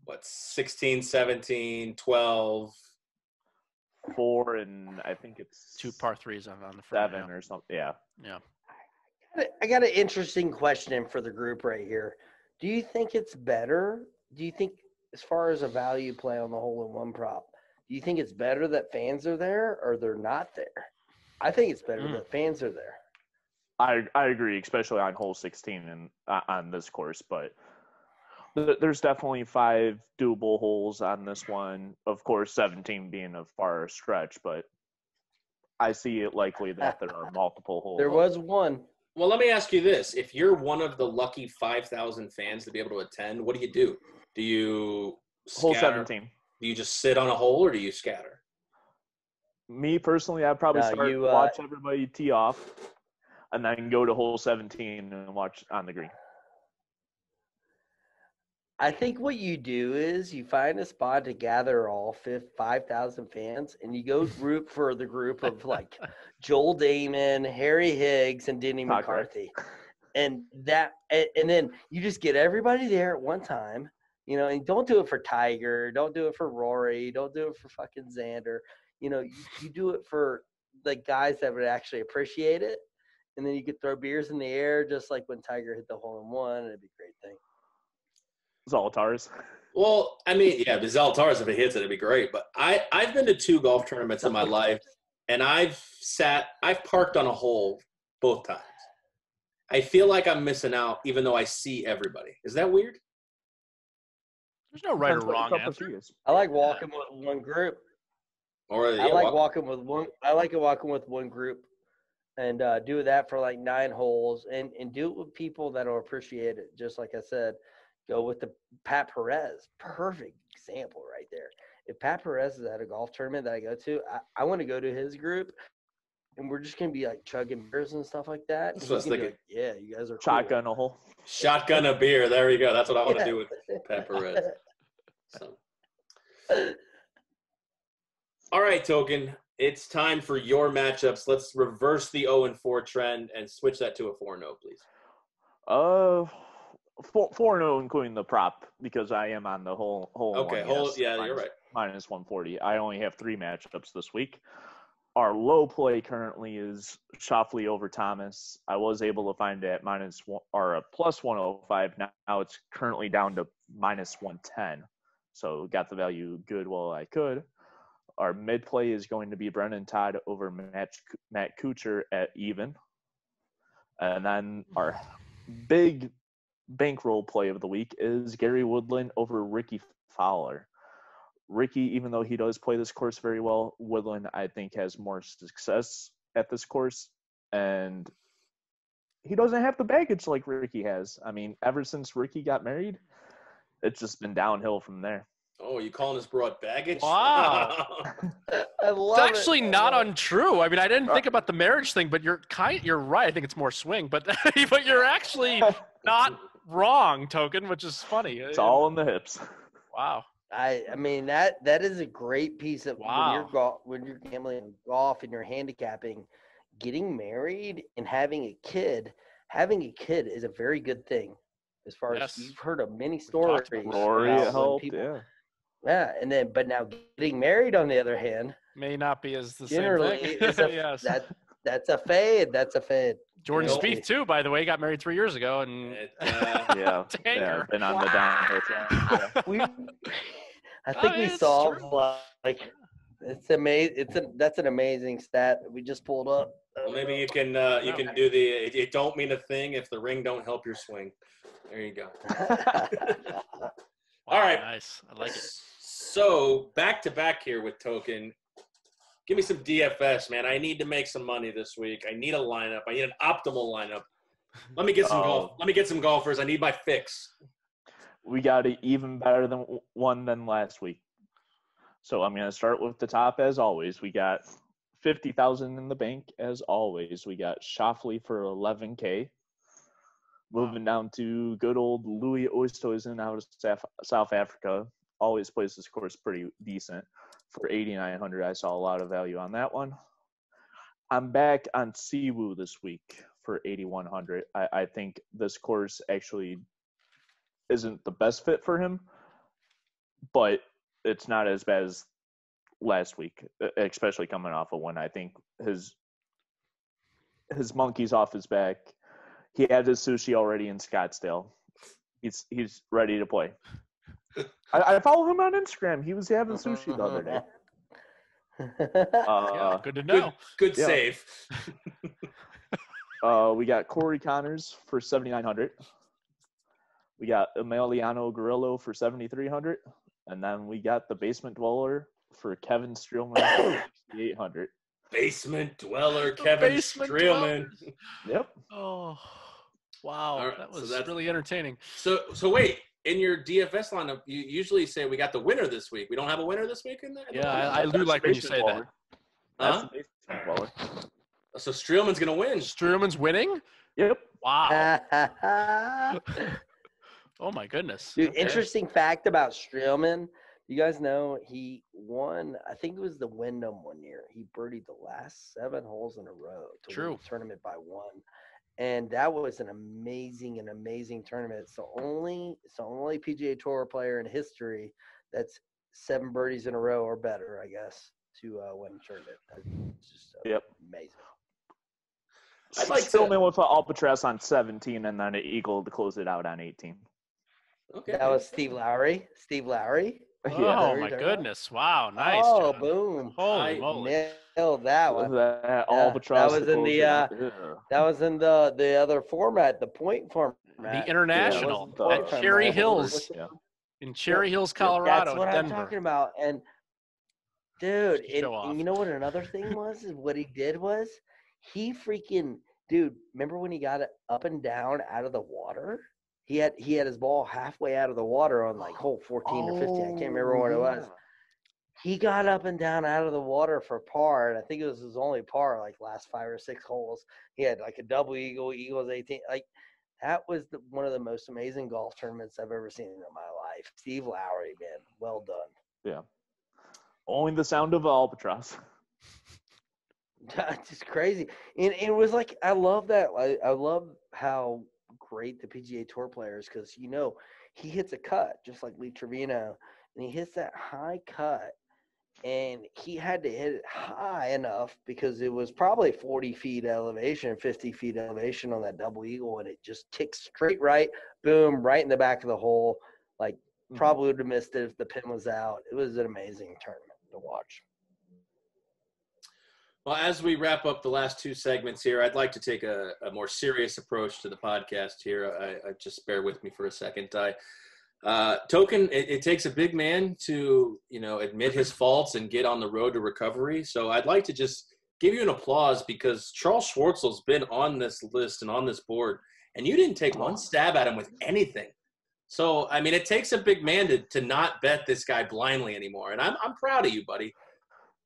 what, 16, 17, 12. Four and I think it's Two par threes on, on the front. seven or something. Yeah. Yeah. I got an interesting question for the group right here. Do you think it's better? Do you think, as far as a value play on the hole in one prop, do you think it's better that fans are there or they're not there? I think it's better Mm. that fans are there. I I agree, especially on hole 16 and uh, on this course. But th- there's definitely five doable holes on this one. Of course, 17 being a far stretch, but I see it likely that there are multiple holes. There was one. Well, let me ask you this: If you're one of the lucky five thousand fans to be able to attend, what do you do? Do you hole 17. Do you just sit on a hole, or do you scatter? Me personally, I'd probably No, start you, uh, watch everybody tee off, and then go to hole 17 and watch on the green. I think what you do is you find a spot to gather all fif- 5,000 fans and you go group for the group of like Joel Dahmen, Harry Higgs, and Denny Tucker. McCarthy. And that, and, and then you just get everybody there at one time, you know, and don't do it for Tiger, don't do it for Rory, don't do it for fucking Xander. You know, you, you do it for the guys that would actually appreciate it. And then you could throw beers in the air just like when Tiger hit the hole in one. It'd be a great thing. Zoltars. Well, I mean, yeah, the Zaltars, if it hits it, it'd be great. But I, I've been to two golf tournaments in my life, and I've sat, I've parked on a hole both times. I feel like I'm missing out, even though I see everybody. Is that weird? There's no right or Depends what your wrong answer. I like walking with one group. Or I like walk- walking with one. I like it walking with one group, and uh, do that for like nine holes, and and do it with people that'll appreciate it. Just like I said, go with the Pat Perez. Perfect example right there. If Pat Perez is at a golf tournament that I go to, I, I want to go to his group, and we're just gonna be like chugging beers and stuff like that. That's what I was he's gonna be thinking. like, yeah, you guys are cool." Shotgun a hole. shotgun a beer. There we go. That's what I want to Yeah. do with Pat Perez. So. All right, Token. It's time for your matchups. Let's reverse the 0 and 4 trend and switch that to a 4 0, please. Uh, four four no, including the prop because I am on the whole whole. Okay, one, hold, yes, yeah, you're right. Minus one forty. I only have three matchups this week. Our low play currently is Schauffele over Thomas. I was able to find it at minus one or a plus one hundred five. Now now it's currently down to minus one ten. So got the value good while I could. Our mid play is going to be Brendon Todd over Matt, Matt Kuchar at even. And then our big bankroll play of the week is Gary Woodland over Rickie Fowler. Rickie, even though he does play this course very well, Woodland I think has more success at this course, and he doesn't have the baggage like Rickie has. I mean, ever since Rickie got married, it's just been downhill from there. Oh, you calling this broad baggage? Wow. I love It's it. actually I not love untrue. I mean, I didn't uh, think about the marriage thing, but you're kind. You're right. I think it's more swing, but but you're actually not wrong, Token, which is funny. It's all in the hips. wow. I I mean that that is a great piece of when you're Wow. golf when you're gambling golf and you're handicapping, getting married and having a kid. Having a kid is a very good thing. As far Yes. as you've heard of many stories. about Rory about helped, people- yeah. Yeah, and then but now getting married on the other hand, May not be as the generally same is thing. a, yes. that that's a fade. That's a fade. Jordan Nope. Spieth too, by the way, got married three years ago, and It, uh, Yeah, yeah, been on the downhill. Yeah. We, I Oh, think we it's solved true. like it's amazing. It's a that's an amazing stat we just pulled up. well, maybe you can uh, you can do the it, it don't mean a thing if the ring don't help your swing. There you go. All right. nice. I like it. So back to back here with Token. Give me some DFS, man. I need to make some money this week. I need a lineup. I need an optimal lineup. Let me get some golf. Let me get some golfers. I need my fix. we got it even better than one than last week. So I'm going to start with the top as always. We got 50,000 in the bank as always. We got Schauffele for 11k. Moving down to good old Louis Oosthuizen out of South Africa. Always plays this course pretty decent. For 8,900, I saw a lot of value on that one. I'm back on Si Woo this week for 8,100. I, I think this course actually isn't the best fit for him, but it's not as bad as last week, especially coming off of win. I think his his monkey's off his back. He had his sushi already in Scottsdale. He's he's ready to play. I, I follow him on Instagram. He was having sushi the other day. Yeah, Uh, good to know. good Yeah. save. uh, we got Corey Conners for seventy nine hundred. We got Emiliano Grillo for 7,300. And then we got the basement dweller for Kevin Streelman, 6,800. Basement dweller Kevin basement Streelman. Yep. Oh, wow. All right, that was that's- really entertaining. So so wait, in your DFS lineup, you usually say we got the winner this week. We don't have a winner this week in there. Yeah, I, I do like when you say that. Huh? the. So Streelman's gonna win. Strowman's winning? Yep. Wow. Oh, my goodness. Dude, interesting fact about Streelman. You guys know he won. I think it was the Wyndham one year. He birdied the last seven holes in a row to win the tournament by one, and that was an amazing, and amazing tournament. It's the only, it's the only PGA Tour player in history that's seven birdies in a row or better, I guess, to uh, win a tournament. It's just uh, Yep. amazing. I'd like to- Streelman with an Albatross on 17 and then an Eagle to close it out on 18. Okay. That was Steve Lowry. Steve Lowry. Oh, There my you go. goodness. Wow. Nice. Oh, John. boom. Holy I- moly. Nailed that one. That that Albatross was in the, it out. Yeah. That was in the the other format, the point format. The international wasn't the- at Cherry Hills Yeah. in Cherry Hills, Colorado. That's Colorado, what I'm talking about. And dude, Just and, show and off. you know what another thing was? Is what he did was he freaking dude. Remember when he got it up and down out of the water? He had he had his ball halfway out of the water on like hole 14 or 15. I can't oh, remember what it was. He got up and down out of the water for par, and I think it was his only par, like last five or six holes. He had like a double eagle, eagles 18. Like that was the, one of the most amazing golf tournaments I've ever seen in my life. Steve Lowry, man, well done. Yeah. Only the sound of Albatross. It's just crazy. And it was like I love that. I, I love how great the PGA Tour players because you know he hits a cut just like Lee Trevino, and he hits that high cut, and he had to hit it high enough because it was probably 40 feet elevation, 50 feet elevation on that double eagle, and it just ticks straight right, boom, right in the back of the hole. Like Mhm. probably would have missed it if the pin was out. It was an amazing tournament to watch. Well, as we wrap up the last two segments here, I'd like to take a, a more serious approach to the podcast here. I, I just bear with me for a second. I, uh, token, it, it takes a big man to you know admit his faults and get on the road to recovery. So I'd like to just give you an applause because Charles Schwartzel's been on this list and on this board, and you didn't take one stab at him with anything. So I mean, it takes a big man to to not bet this guy blindly anymore, and I'm I'm proud of you, buddy.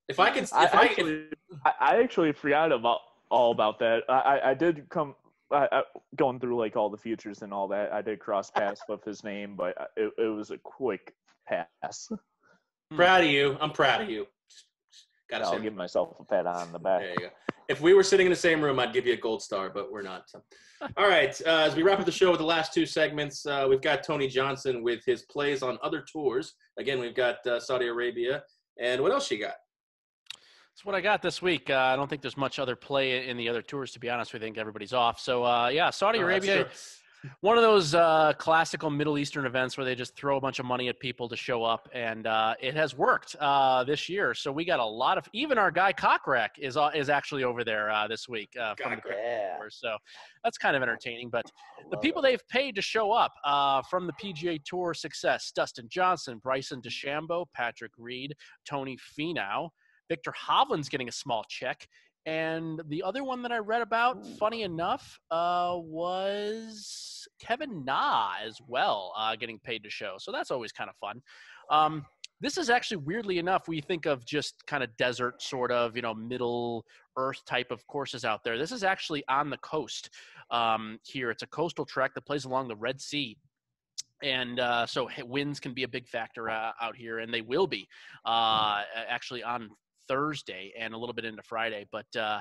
If I could, if I I, actually, I, I actually forgot about all about that. I, I, I did come I, I, going through like all the futures and all that. I did cross paths with his name, but it, it was a quick pass. Proud of you. I'm proud of you. Gotta I'll say, give myself a pat on the back. there you go. If we were sitting in the same room, I'd give you a gold star, but we're not. So. All right. Uh, as we wrap up the show with the last two segments, uh, we've got Tony Johnson with his plays on other tours. Again, we've got uh, Saudi Arabia. And what else you got? That's what I got this week. Uh, I don't think there's much other play in the other tours, to be honest. We think everybody's off. So, uh, yeah, Saudi Oh, Arabia, one of those uh, classical Middle Eastern events where they just throw a bunch of money at people to show up, and uh, it has worked uh, this year. So we got a lot of even our guy Kokrak is uh, is actually over there uh, this week uh, from the. Yeah. tour. So that's kind of entertaining. But the people it. they've paid to show up uh, from the PGA Tour success: Dustin Johnson, Bryson DeChambeau, Patrick Reed, Tony Finau, Viktor Hovland's getting a small check. And the other one that I read about, funny enough, uh, was Kevin Na as well, uh, getting paid to show. So that's always kind of fun. Um, this is actually weirdly enough, we think of just kind of desert, sort of, you know, middle earth type of courses out there. This is actually on the coast um, here. It's a coastal trek that plays along the Red Sea. And uh, so winds can be a big factor uh, out here, and they will be uh, actually on Thursday and a little bit into Friday. But uh,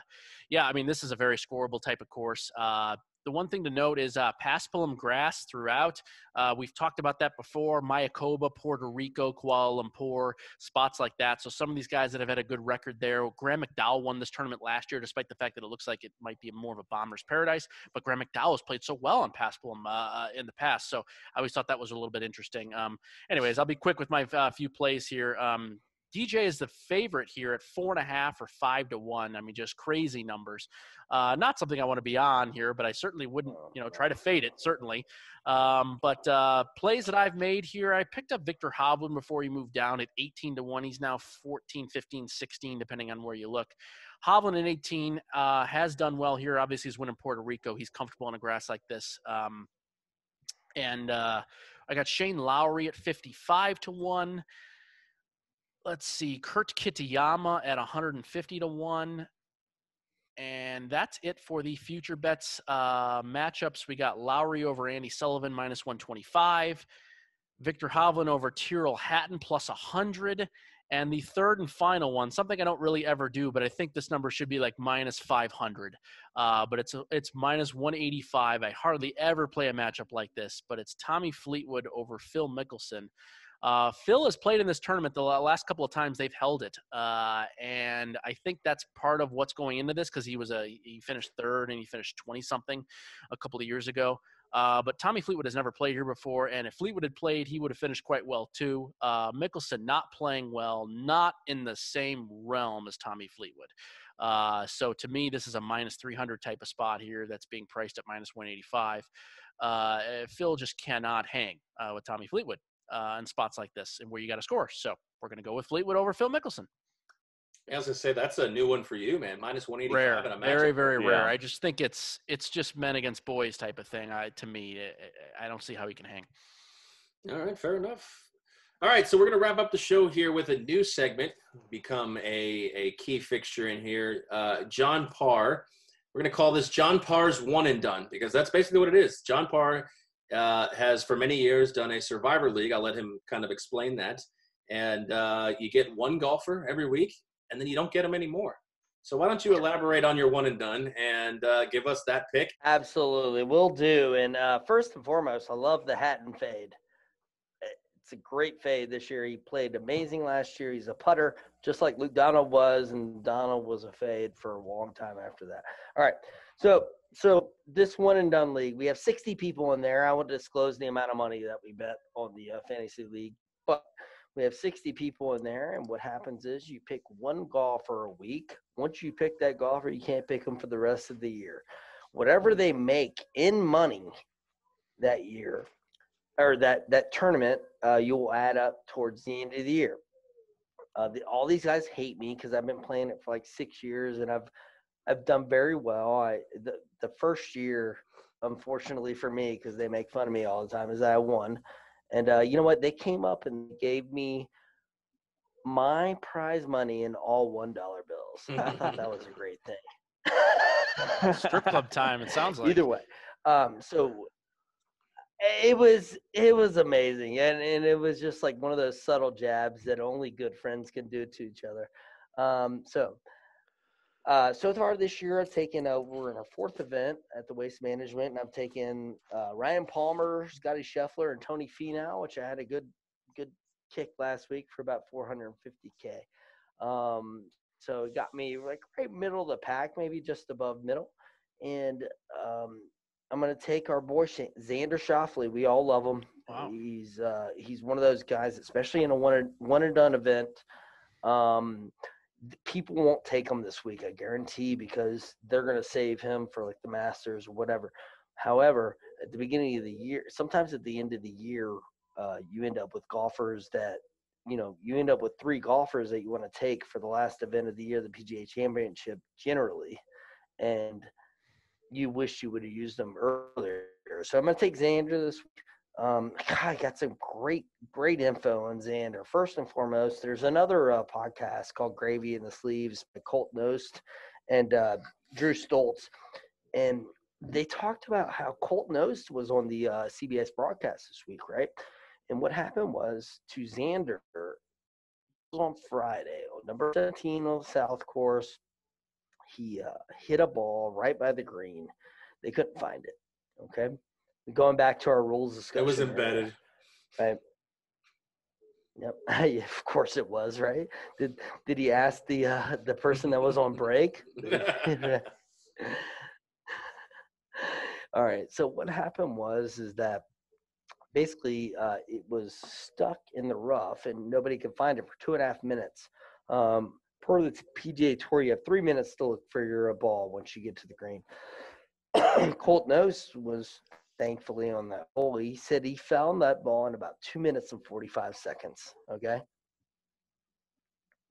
yeah, I mean, this is a very scoreable type of course. Uh, the one thing to note is uh, Paspalum grass throughout. Uh, we've talked about that before. Mayakoba, Puerto Rico, Kuala Lumpur, spots like that. So some of these guys that have had a good record there. Graham McDowell won this tournament last year, despite the fact that it looks like it might be more of a bomber's paradise. But Graham McDowell has played so well on Paspalum uh, uh, in the past. So I always thought that was a little bit interesting. Um, anyways, I'll be quick with my uh, few plays here. Um, DJ is the favorite here at four and a half or five to one. I mean, just crazy numbers. Uh, not something I want to be on here, but I certainly wouldn't, you know, try to fade it. Certainly. Um, but uh, plays that I've made here, I picked up Viktor Hovland before he moved down at 18 to one. He's now 14, 15, 16, depending on where you look. Hovland in 18 uh, has done well here. Obviously, he's winning Puerto Rico. He's comfortable on a grass like this. Um, and uh, I got Shane Lowry at 55 to 1. Let's see, Kurt Kitayama at 150 to 1. And that's it for the future bets uh, matchups. We got Lowry over Andy Sullivan minus 125, Viktor Hovland over Tyrrell Hatton plus 100, and the third and final one, something I don't really ever do, but I think this number should be like minus 500. Uh, but it's it's minus 185. I hardly ever play a matchup like this, but it's Tommy Fleetwood over Phil Mickelson. Uh, Phil has played in this tournament the last couple of times they've held it, uh, and I think that's part of what's going into this because he was a he finished third and he finished 20 something a couple of years ago. Uh, but Tommy Fleetwood has never played here before, and if Fleetwood had played, he would have finished quite well too. Uh, Mickelson not playing well, not in the same realm as Tommy Fleetwood. Uh, so to me, this is a minus 300 type of spot here that's being priced at minus 185. Uh, Phil just cannot hang with Tommy Fleetwood uh, in spots like this and where you got to score. So we're going to go with Fleetwood over Phil Mickelson. As I was gonna say that's a new one for you, man. Minus one eighty Rare, five a matchup. very, very Yeah. rare. I just think it's it's just men against boys type of thing. I to me, I, I don't see how he can hang. All right, fair enough. All right, so we're going to wrap up the show here with a new segment, become a, a key fixture in here. Uh, John Parr. We're going to call this John Parr's One and Done because that's basically what it is. John Parr uh, has for many years done a Survivor League. I'll let him kind of explain that. And uh, you get one golfer every week, and then you don't get them anymore. So why don't you elaborate on your one and done and uh, give us that pick? Absolutely, we'll do. And uh, first and foremost, I love the Hatton fade. It's a great fade this year. He played amazing last year. He's a putter, just like Luke Donald was, and Donald was a fade for a long time after that. All right, so so this one and done league, we have 60 people in there. I won't disclose the amount of money that we bet on the uh, fantasy league, but we have 60 people in there, and what happens is you pick one golfer a week. Once you pick that golfer, you can't pick them for the rest of the year. Whatever they make in money that year or that that tournament, uh, you'll add up towards the end of the year. Uh, the, all these guys hate me because I've been playing it for like six years and I've I've done very well. I the the first year, unfortunately for me, because they make fun of me all the time, is that I won. And uh, you know what? They came up and gave me my prize money in all one dollar bills. I thought that was a great thing. Strip club time. It sounds like Either way, um, so it was it was amazing, and and it was just like one of those subtle jabs that only good friends can do to each other. Um, so. Uh, so far this year, I've taken uh, we're in our fourth event at the Waste Management, and I've taken uh, Ryan Palmer, Scotty Scheffler, and Tony Finau, which I had a good good kick last week for about 450k. Um, so it got me like right middle of the pack, maybe just above middle. And um, I'm gonna take our boy Xander Schauffele. We all love him. Wow. He's uh, he's one of those guys, especially in a one and, one and done event. Um, people won't take him this week, I guarantee, because they're gonna save him for like the Masters or whatever. However, at the beginning of the year, sometimes at the end of the year, uh, you end up with golfers that you know you end up with three golfers that you want to take for the last event of the year, the PGA Championship, generally, and you wish you would have used them earlier. So I'm gonna take Xander this week. Um, God, I got some great, great info on Xander. First and foremost, there's another uh, podcast called Gravy in the Sleeves by Colt Knost and uh, Drew Stoltz, and they talked about how Colt Knost was on the uh, CBS broadcast this week, right? And what happened was to Xander on Friday, number 17 on the South Course, he uh, hit a ball right by the green. They couldn't find it. Okay, going back to our rules discussion. It was embedded. Right. Yep. Of course it was, right? Did did he ask the uh, the person that was on break? All right. So what happened was is that basically uh, it was stuck in the rough and nobody could find it for two and a half minutes. Um, per the PGA Tour, you have three minutes to look for your uh, ball once you get to the green. Colt Knost was thankfully on that hole. He said he found that ball in about two minutes and 45 seconds. Okay.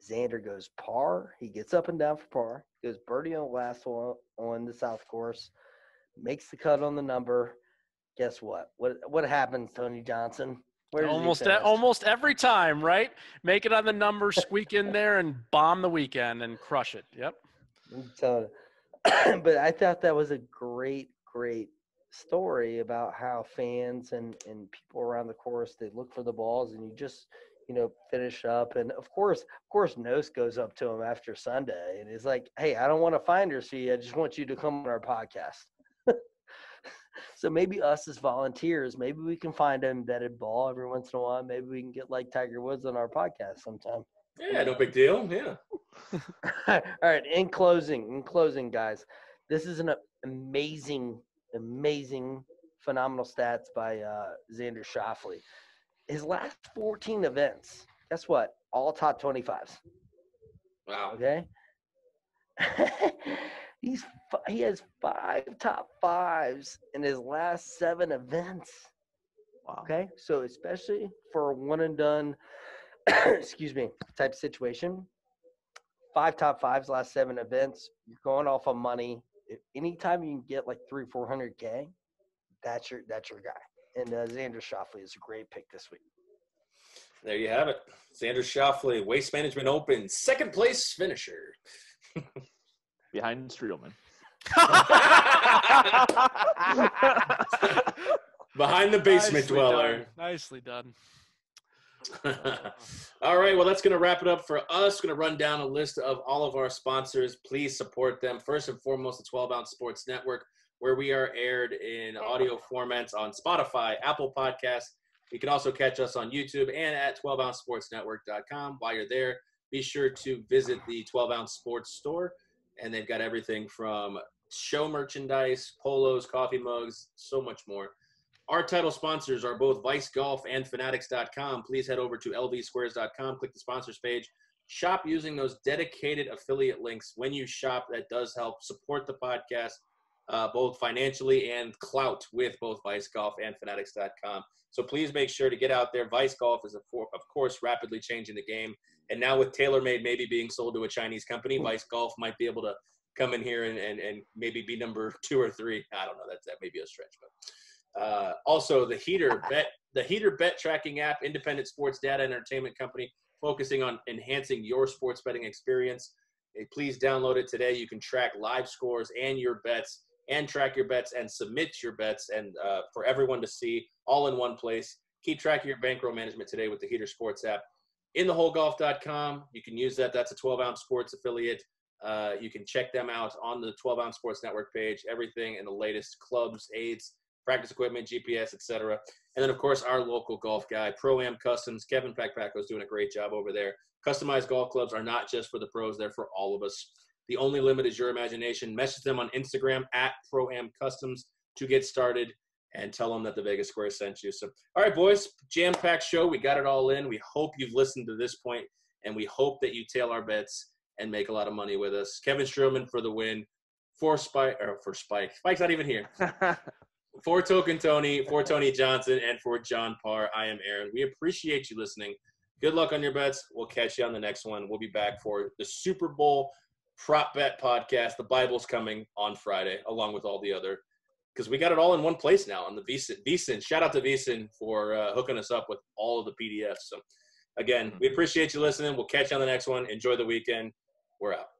Xander goes par. He gets up and down for par. Goes birdie on the last one on the south course. Makes the cut on the number. Guess what? What what happens, Tony Johnson? Where almost e- almost every time, right? Make it on the number, squeak in there, and bomb the weekend and crush it. Yep. I'm telling you. but I thought that was a great, great story about how fans and, and people around the course they look for the balls and you just you know finish up and of course of course Knost goes up to him after Sunday and he's like hey I don't want to find her see I just want you to come on our podcast so maybe us as volunteers maybe we can find an embedded ball every once in a while maybe we can get like Tiger Woods on our podcast sometime Yeah, no big deal. Yeah. all right in closing in closing guys this is an amazing amazing phenomenal stats by uh, xander Schauffele. his last 14 events guess what all top 25s Wow. okay he's he has five top fives in his last seven events Wow. Okay, so especially for a one and done, excuse me, type situation, five top fives last seven events. You're going off on money. If- Anytime you can get like three, four hundred k, that's your that's your guy. And uh, Xander Schauffele is a great pick this week. There you have it. Xander Schauffele, Waste Management Open, second place finisher. Behind Streelman. Behind the basement Nicely dweller. done. Nicely done. all right, well, that's going to wrap it up for us. Going to run down a list of all of our sponsors. Please support them. First and foremost, the 12 Ounce Sports Network, where we are aired in audio formats on Spotify, Apple Podcasts. You can also catch us on YouTube and at 12ouncesportsnetwork.com. While you're there, be sure to visit the 12 Ounce Sports store, and they've got everything from show merchandise, polos, coffee mugs, so much more. Our title sponsors are both Vice Golf and Fanatics.com. Please head over to lvsquares.com, click the sponsors page, shop using those dedicated affiliate links. When you shop, that does help support the podcast, uh, both financially and clout with both Vice Golf and Fanatics.com. So please make sure to get out there. Vice Golf is, of cour- of course, rapidly changing the game. And now with TaylorMade maybe being sold to a Chinese company, Vice Golf might be able to come in here and, and, and maybe be number two or three. I don't know. That, that may be a stretch, but. Uh, also, the Heater Bet, the Heater Bet tracking app, independent sports data entertainment company focusing on enhancing your sports betting experience. Please download it today. You can track live scores and your bets, and track your bets and submit your bets, and uh, for everyone to see all in one place. Keep track of your bankroll management today with the Heater Sports app. InTheHoleGolf.com. You can use that. That's a 12 ounce sports affiliate. Uh, you can check them out on the 12 ounce sports network page. Everything and the latest clubs, aids, practice equipment, GPS, etc. And then, of course, our local golf guy, Pro Am Customs. Kevin Pakpako is doing a great job over there. Customized golf clubs are not just for the pros; they're for all of us. The only limit is your imagination. Message them on Instagram at Pro Am Customs to get started and tell them that the Vegas Square sent you. So, all right, boys, jam-packed show. We got it all in. We hope you've listened to this point, and we hope that you tail our bets and make a lot of money with us. Kevin Stroman for the win. For Spike, or for Spike. Spike's not even here. For Token Tony, for Tony Johnson, and for John Parr, I am Aaron. We appreciate you listening. Good luck on your bets. We'll catch you on the next one. We'll be back for the Super Bowl prop bet podcast. The Bible's coming on Friday, along with all the other, because we got it all in one place now on the VSIN. VSIN. Shout out to VSIN for uh, hooking us up with all of the PDFs. So, again, we appreciate you listening. We'll catch you on the next one. Enjoy the weekend. We're out.